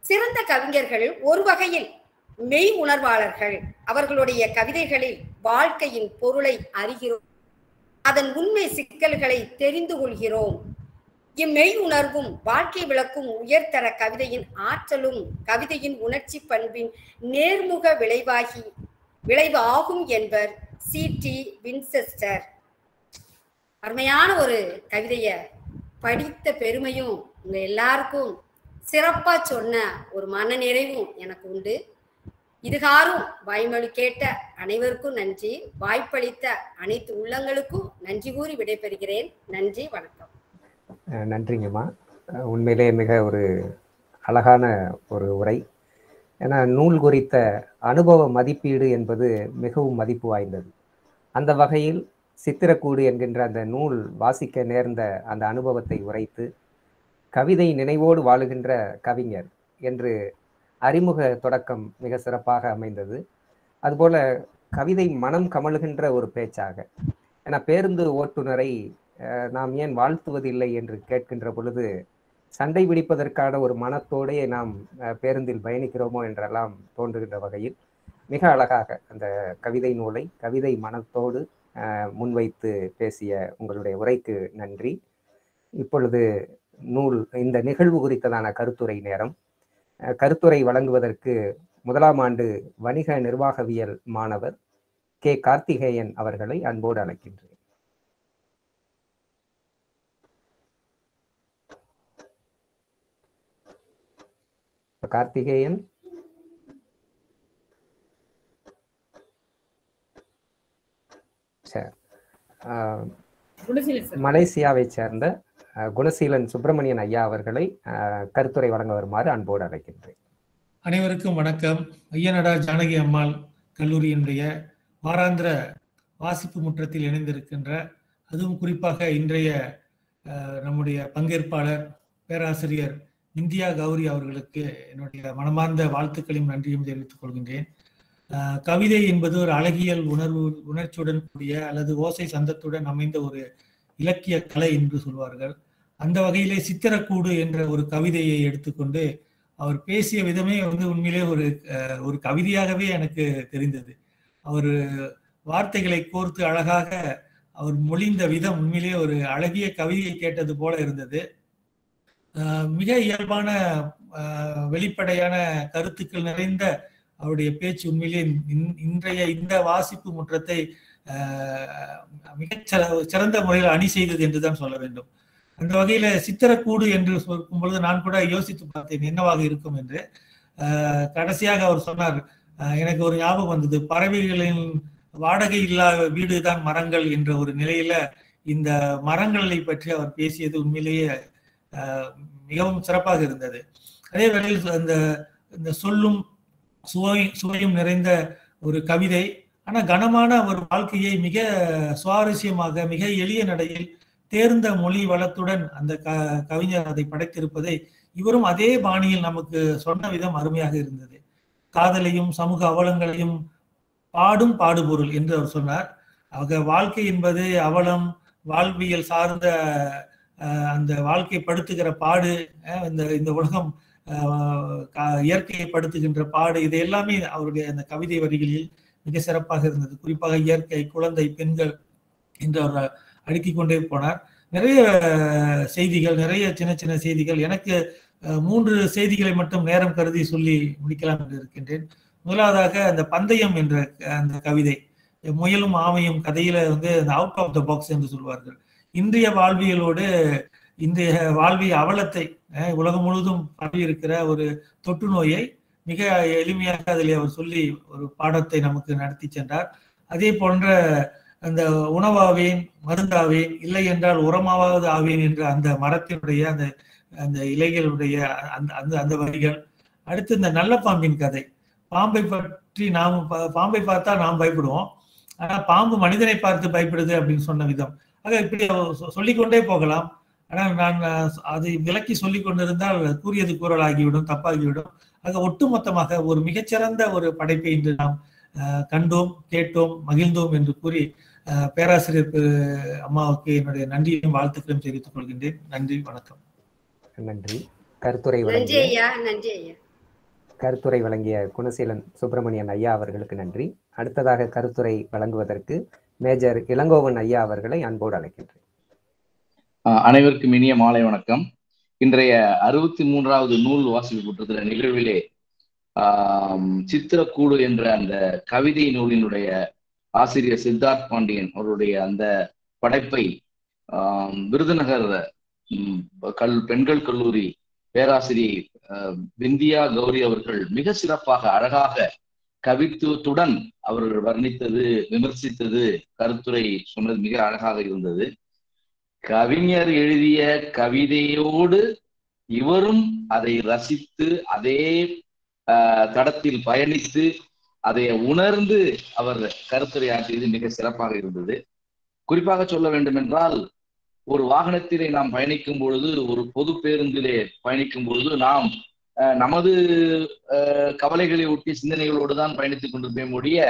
Speaker 3: சிறந்த கவிஞர்கள் ஒரு வகையில் மெய் உணர்வாளர்கள். அவர்களுடைய கவிதைகளில் வாழ்க்கையின் பொருளை அறிகிறோம். அதன் உண்மை சிக்கல்களை தெரிந்து கொள்கிறோம். இம்மெய் உணர்வும் வாழ்க்கை விளக்கும் உயர்தர கவிதையின் ஆற்றலும் கவிதையின் உணர்ச்சி பண்பின் நேர்முக விளைவாகி விளைவு ஆகும் என்பர் சி. டி. வின்செஸ்டர். அருமையான ஒரு கவிதைய படித்த பெருமையும் உங்க எல்லாருக்கும் சிறப்பா சொன்ன ஒரு மன நிறைவும் எனக்கு உண்டு. இதுகாரும் வாய்மொழி கேட்ட அனைவருக்கும் நன்றி. வாய்ப்பளித்த அனைத்து உள்ளங்களுக்கும் நன்றி கூறி விடைபெறுகிறேன். நன்றி வணக்கம்.
Speaker 2: நன்றிங்கம்மா. உண்மையிலே மிக ஒரு அழகான ஒரு உரை. ஏன்னா நூல் குறித்த அனுபவ மதிப்பீடு என்பது மிகவும் மதிப்பு வாய்ந்தது. அந்த வகையில் சித்திரக்கூடு என்கின்ற அந்த நூல் வாசிக்க நேர்ந்த அந்த அனுபவத்தை உரைத்து கவிதை நினைவோடு வாழுகின்ற கவிஞர் என்று அறிமுக தொடக்கம் மிக சிறப்பாக அமைந்தது. அதுபோல கவிதை மனம் கமழுகின்ற ஒரு பேச்சாக. ஏன்னா பேருந்து ஓட்டுநரை நாம் ஏன் வாழ்த்துவதில்லை என்று கேட்கின்ற பொழுது சண்டை பிடிப்பதற்கான ஒரு மனத்தோடே நாம் பேருந்தில் பயணிக்கிறோமோ என்றெல்லாம் தோன்றுகின்ற வகையில் மிக அழகாக அந்த கவிதை நூலை கவிதை மனத்தோடு முன்வைத்து பேசிய உங்களுடைய உரைக்கு நன்றி. இப்பொழுது நூல் இந்த நிகழ்வு குறித்ததான கருத்துரை நேரம். கருத்துரை வழங்குவதற்கு முதலாம் ஆண்டு வணிக நிர்வாகவியல் மாணவர் கே. கார்த்திகேயன் அவர்களை அன்போடு அழைக்கின்றேன். கார்த்திகேயன். மலேசியாவை சேர்ந்த குணசீலன் சுப்பிரமணியன் ஐயா அவர்களை கருத்துரை வழங்க வருமாறு அன்போடு அழைக்கின்றேன்.
Speaker 5: அனைவருக்கும் வணக்கம். ஐயனடா ஜானகி அம்மாள் கல்லூரியினுடைய வாராந்திர வாசிப்பு முற்றத்தில் இணைந்திருக்கின்ற அதுவும் குறிப்பாக இன்றைய நம்முடைய பங்கேற்பாளர் பேராசிரியர் இந்தியா கௌரி அவர்களுக்கு என்னுடைய மனமார்ந்த வாழ்த்துக்களையும் நன்றியும் தெரிவித்துக் கொள்கின்றேன். கவிதை என்பது ஒரு அழகியல் உணர்வு உணர்ச்சியுடன் கூடிய அல்லது ஓசை சந்தத்துடன் அமைந்த ஒரு இலக்கிய கலை என்று சொல்வார்கள். அந்த வகையிலே சித்திரக்கூடு என்ற ஒரு கவிதையை எடுத்துக்கொண்டு அவர் பேசிய விதமே வந்து உண்மையிலே ஒரு அஹ், ஒரு கவிதையாகவே எனக்கு தெரிந்தது. அவர் வார்த்தைகளை கோர்த்து அழகாக அவர் மொழிந்த விதம் உண்மையிலே ஒரு அழகிய கவிதையை கேட்டது போல இருந்தது. மிக இயல்பான அஹ், வெளிப்படையான கருத்துக்கள் நிறைந்த அவருடைய பேச்சு உண்மையிலே இன்- இன்றைய இந்த வாசிப்பு முற்றத்தை மிகச் சிறந்த முறையில் அணி செய்தது என்றுதான் சொல்ல வேண்டும். அந்த வகையில சித்திரக்கூடு என்று சொல்லும் பொழுது நான் கூட யோசித்து பார்த்தேன் என்னவாக இருக்கும் என்று. கடைசியாக அவர் சொன்னார் எனக்கு ஒரு ஞாபகம் வந்தது. பறவைகளின் வாடகை இல்லா வீடுதான் மரங்கள் என்ற ஒரு நிலையில இந்த மரங்களை பற்றி அவர் பேசியது உண்மையிலேயே மிகவும் சிறப்பாக இருந்தது. அதே வேளையில் அந்த இந்த சொல்லும் சுவை சுவையும் நிறைந்த ஒரு கவிதை ஆனா கனமான அவர் வாழ்க்கையை மிக சுவாரஸ்யமாக மிக எளிய நடையில் தேர்ந்த மொழி வளத்துடன் அந்த க கவிஞர் அதை படைத்திருப்பதை இவரும் அதே பாணியில் நமக்கு சொன்ன விதம் அருமையாக இருந்தது. காதலையும் சமூக அவலங்களையும் பாடும் பாடுபொருள் என்று அவர் சொன்னார். ஆக வாழ்க்கை என்பது அவலம் வாழ்வியல் சார்ந்த அந்த வாழ்க்கையை படுத்துகிற பாடு இந்த இந்த உலகம் இயற்கையை படுத்துகின்ற பாடு இது எல்லாமே அவருடைய அந்த கவிதை வரிகளில் மிக சிறப்பாக இருந்தது. குறிப்பாக இயற்கை குழந்தை பெண்கள் என்று அவர் அடுக்கிக் கொண்டே போனார். நிறைய செய்திகள் நிறைய சின்ன சின்ன செய்திகள். எனக்கு மூன்று செய்திகளை மட்டும் நேரம் கருதி சொல்லி முடிக்கலாம் என்று இருக்கின்றேன். முதலாவதாக அந்த பந்தயம் என்ற அந்த கவிதை. முயலும் ஆமையும் கதையில வந்து அந்த அவுட் ஆஃப் த பாக்ஸ் என்று சொல்வார்கள். இந்திய வாழ்வியலோடு இந்திய வாழ்விய அவலத்தை உலகம் முழுவதும் பரவி இருக்கிற ஒரு தொற்று நோயை மிக எளிமையாக அதில் அவர் சொல்லி ஒரு பாடத்தை நமக்கு நடத்தி சென்றார். அதே போன்ற அந்த உணவாவேன் மருந்தாவேன் இல்லை என்றால் உரமாவது ஆவேன் என்ற அந்த மரத்தினுடைய அந்த அந்த இலைகளுடைய அந்த அந்த அந்த வரிகள் அடுத்து இந்த நல்ல பாம்பின் கதை. பாம்பை பற்றி நாம் பாம்பை பார்த்தா நாம் பயப்படுவோம். ஆனா பாம்பு மனிதனை பார்த்து பயப்படுது அப்படின்னு சொன்ன விதம். ஆக இப்படி சொல்லிக்கொண்டே போகலாம். ஆனால் நான் அதை விலக்கி சொல்லி கொண்டிருந்தால் கூறியது கூறலாகிவிடும் தப்பாகிவிடும். ஆக ஒட்டுமொத்தமாக ஒரு மிகச்சிறந்த ஒரு படைப்பை இன்று நாம் கண்டோம் கேட்டோம் மகிழ்ந்தோம் என்று கூறி அஹ், பேராசிரியர் அம்மாவுக்கு என்னுடைய நன்றியையும் வாழ்த்துக்களையும் தெரிவித்துக் கொள்கின்றேன். நன்றி வணக்கம்.
Speaker 2: நன்றி. கருத்துரை கருத்துரை வழங்கிய குணசீலன் சுப்பிரமணியன் ஐயா அவர்களுக்கு நன்றி. அடுத்ததாக கருத்துரை வழங்குவதற்கு மேஜர் இளங்கோவன் ஐயா அவர்களை அன்போடு அழைக்கின்றேன்.
Speaker 6: அனைவருக்கும் இனிய மாலை வணக்கம். இன்றைய அறுபத்தி மூன்றாவது நூல் வாசிப்பு போட்டிருக்கிற நிகழ்விலே சித்திரக்கூடு என்ற அந்த கவிதை நூலினுடைய ஆசிரியர் சித்தார்த் பாண்டியன் அவருடைய அந்த படைப்பை விருதுநகர் கல் பெண்கள் கல்லூரி பேராசிரியை விந்தியா கௌரி அவர்கள் மிக சிறப்பாக அழகாக கவித்துவத்துடன் அவர்கள் வர்ணித்தது விமர்சித்தது கருத்துரை சொன்னது மிக அழகாக இருந்தது. கவிஞர் எழுதிய கவிதையோடு இவரும் அதை ரசித்து அதே தடத்தில் பயணித்து அதை உணர்ந்து அவர் கருத்துரையாற்றியது மிக சிறப்பாக இருந்தது. குறிப்பாக சொல்ல வேண்டும் என்றால் ஒரு வாகனத்திலே நாம் பயணிக்கும் பொழுது ஒரு பொது பேருந்திலே பயணிக்கும் பொழுது நாம் நமது ஆஹ், கவலைகளை ஒட்டி சிந்தனைகளோடு தான் பயணித்துக் கொண்டிருப்பேன் ஒழிய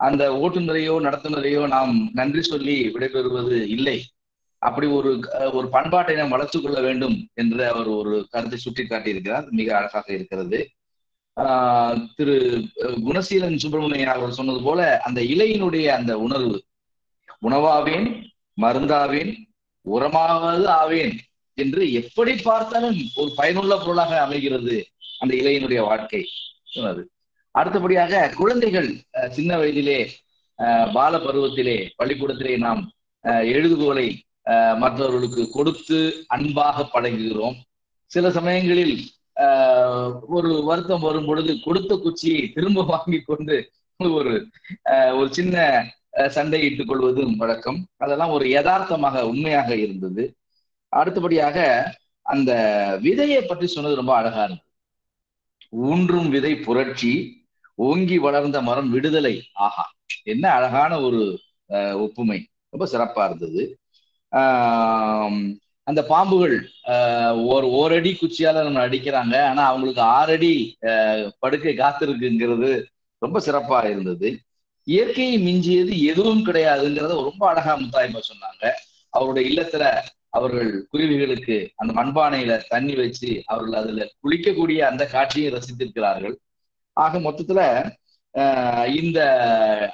Speaker 6: அந்த ஓட்டுநரையோ நடத்துனரையோ நாம் நன்றி சொல்லி விடைபெறுவது இல்லை. அப்படி ஒரு ஒரு பண்பாட்டை நாம் வளர்த்துக் கொள்ள வேண்டும் என்ற அவர் ஒரு கருத்தை சுட்டி காட்டியிருக்கிறார் மிக அழகாக இருக்கிறது. ஆஹ் திரு குணசீலன் சுப்பிரமணியன் அவர் சொன்னது போல அந்த இலையினுடைய அந்த உணர்வு உணவாவேன் மருந்தாவேன் உரமாவது ஆவேன் என்று எப்படி பார்த்தாலும் ஒரு பயனுள்ள பொருளாக அமைகிறது அந்த இலையினுடைய வாழ்க்கை சொன்னது. அடுத்தபடியாக குழந்தைகள் அஹ், சின்ன வயதிலே பால பருவத்திலே பள்ளிக்கூடத்திலே நாம் அஹ், எழுதுகோலை மற்றவர்களுக்கு கொடுத்து அன்பாக பழகுகிறோம். சில சமயங்களில் ஆஹ், ஒரு வருத்தம் வரும் பொழுது கொடுத்த குச்சியை திரும்ப வாங்கி கொண்டு ஒரு ஆஹ், ஒரு சின்ன சண்டையிட்டுக் கொள்வதும் வழக்கம். அதெல்லாம் ஒரு யதார்த்தமாக உண்மையாக இருந்தது. அடுத்தபடியாக அந்த விதையை பற்றி சொன்னது ரொம்ப அழகா இருந்தது. ஊன்றும் விதை புரட்சி ஓங்கி வளர்ந்த மரம் விடுதலை. ஆஹா என்ன அழகான ஒரு ஒப்புமை. ரொம்ப சிறப்பா இருந்தது. அந்த பாம்புகள் ஆஹ் ஒரு ஓரடி குச்சியால நம்ம அடிக்கிறாங்க. ஆனா அவங்களுக்கு ஆறடி ஆஹ் படுக்கை காத்திருக்குங்கிறது ரொம்ப சிறப்பா இருந்தது. இயற்கையை மிஞ்சியது எதுவும் கிடையாதுங்கிறத ரொம்ப அழகா முத்தாய்மா சொன்னாங்க. அவருடைய இல்லத்துல அவர்கள் குருவிகளுக்கு அந்த மண்பானையில தண்ணி வச்சு அவர்கள் அதுல குளிக்கக்கூடிய அந்த காட்சியை ரசித்திருக்கிறார்கள். ஆக மொத்தத்துல ஆஹ் இந்த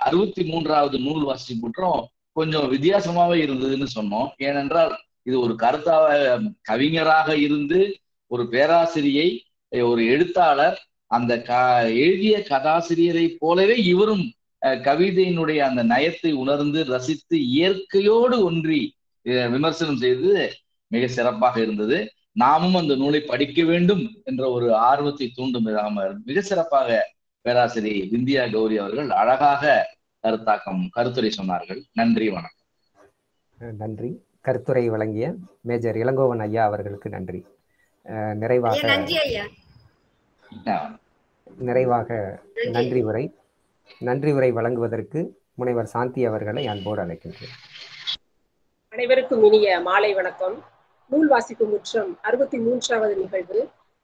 Speaker 6: அறுபத்தி மூன்றாவது நூல் வாசி குற்றம் கொஞ்சம் வித்தியாசமாவே இருந்ததுன்னு சொன்னோம். ஏனென்றால் இது ஒரு கருத்தாக கவிஞராக இருந்து ஒரு பேராசிரியை ஒரு எழுத்தாளர் அந்த க எழுதிய கதாசிரியரை போலவே இவரும் கவிதையினுடைய அந்த நயத்தை உணர்ந்து ரசித்து இயற்கையோடு ஒன்றி விமர்சனம் செய்து மிக சிறப்பாக இருந்தது. நாமும் அந்த நூலை படிக்க வேண்டும் என்ற ஒரு ஆர்வத்தை தூண்டும் விதமாக மிக சிறப்பாக பேராசிரியர் விந்தியா கௌரி அவர்கள் அழகாக கருத்தாக்கம் கருத்துரை சொன்னார்கள். நன்றி வணக்கம்.
Speaker 2: நன்றி. கருத்துரை வழங்கிய மேஜர் இளங்கோவன் ஐயா அவர்களுக்கு நன்றி. நிறைவாக
Speaker 3: நன்றி ஐயா.
Speaker 6: அஹ்,
Speaker 2: நிறைவாக
Speaker 3: நன்றி.
Speaker 2: உரை நன்றி உரை வழங்குவதற்கு முனைவர் சாந்தி அவர்களை அன்போடு அழைக்கின்றேன்.
Speaker 7: அனைவருக்கும் இனிய மாலை வணக்கம். நூல் வாசிப்பு முற்றம் அறுபத்தி மூன்றாவது நிகழ்வு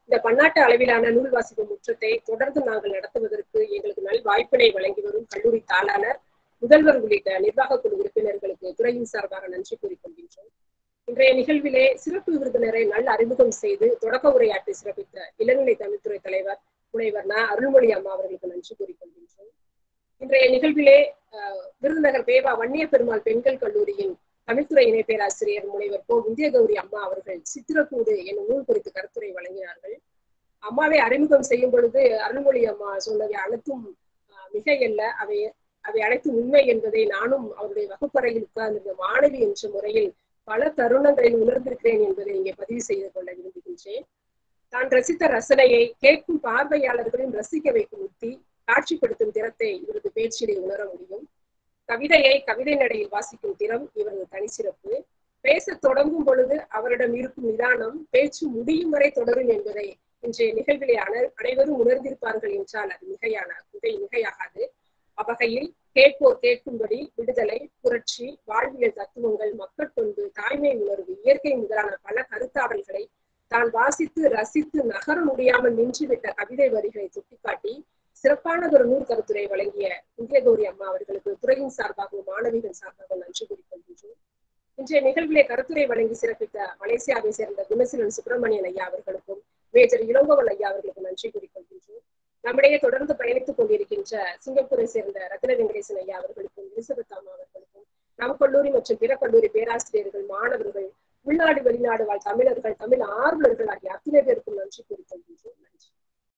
Speaker 7: இந்த பன்னாட்டு அளவிலான நூல் வாசிப்பு முற்றத்தை தொடர்ந்து நாங்கள் நடத்துவதற்கு எங்களுக்கு நல் வாய்ப்பினை வழங்கி வரும் கல்லூரி தாளாளர் முதல்வர் உள்ளிட்ட நிர்வாக குழு உறுப்பினர்களுக்கு துறையின் சார்பாக நன்றி கூறிக்கொள்கின்றோம். இன்றைய நிகழ்விலே சிறப்பு விருந்தினரை நல் அறிமுகம் செய்து தொடக்க உரையாற்றி சிறப்பித்த இளநிலை தமிழ்துறை தலைவர் முனைவர் ந. அருள்மொழி அம்மா அவர்களுக்கு நன்றி கூறிக்கொள்கின்றோம். இன்றைய நிகழ்விலே விருதுநகர் பேவா வன்னிய பெருமாள் பெண்கள் கல்லூரியின் தமிழ்துறை இணை பேராசிரியர் முனைவர் கோ விந்தியகௌரி அம்மா அவர்கள் சித்திரக்கூடு என்னும் நூல் குறித்து கருத்துரை வழங்கினார்கள். அம்மாவை அறிமுகம் செய்யும் பொழுது அருள்மொழி அம்மா சொன்னவை அனைத்தும் மிகையல்ல. அவை அவை அனைத்தும் உண்மை என்பதை நானும் அவருடைய வகுப்பறையில் உட்கார்ந்திருந்த மாணவி என்ற முறையில் பல தருணங்களில் உணர்ந்திருக்கிறேன் என்பதை இங்கே பதிவு செய்து கொள்ள விரும்புகின்றேன். தான் ரசித்த ரசனையை கேட்கும் பார்வையாளர்களையும் ரசிக்க வைக்கும் உத்தி காட்சிப்படுத்தும் திறத்தை இவரது பேச்சிலே உணர முடியும். கவிதையை கவிதை நடையில் வாசிக்கும் திறம் இவரது தனிச்சிறப்பு பேச தொடங்கும் பொழுது அவரிடம் இருக்கும் நிதானம் பேச்சு முடியும் வரை தொடரும் என்பதை இன்றைய நிகழ்விலே அனைவரும் உணர்ந்திருப்பார்கள் என்றால் அது மிகையான மிகை மிகையாகாது. அவ்வகையில் கேட்போர் கேட்கும்படி விடுதலை புரட்சி வாழ்வியல் தத்துவங்கள் மக்கட்பண்பு தாய்மை உணர்வு இயற்கை முதலான பல கருத்தாடல்களை தான் வாசித்து ரசித்து நகர முடியாமல் நின்றுவிட்ட கவிதை வரிகளை சுட்டிக்காட்டி சிறப்பானதொரு நூல் கருத்துரை வழங்கிய இந்தியகௌரி அம்மா அவர்களுக்கு துறையின் சார்பாகவும் மாணவிகள் சார்பாகவும் நன்றி கூறிக்கொள்கின்றோம். இன்றைய நிகழ்விலே கருத்துரை வழங்கி சிறப்பித்த மலேசியாவை சேர்ந்த குணசீலன் சுப்பிரமணியன் ஐயா அவர்களுக்கும் மேஜர் இளங்கோவன் ஐயா அவர்களுக்கும் நன்றி கூறிக்கொள்கின்றோம். நம்மிடையே தொடர்ந்து பயணித்துக் கொண்டிருக்கின்ற சிங்கப்பூரை சேர்ந்த ரத்ன வெங்கடேசன் ஐயா அவர்களுக்கும் எலிசபெத் அம்மா அவர்களுக்கும் நம் கல்லூரி மற்றும் பிற கல்லூரி பேராசிரியர்கள் மாணவர்கள் உள்நாடு வெளிநாடு வாழ் தமிழர்கள் தமிழ் ஆர்வலர்கள் ஆகிய அத்தனை பேருக்கும் நன்றி கூறிக்கொள்கின்றோம். நன்றி.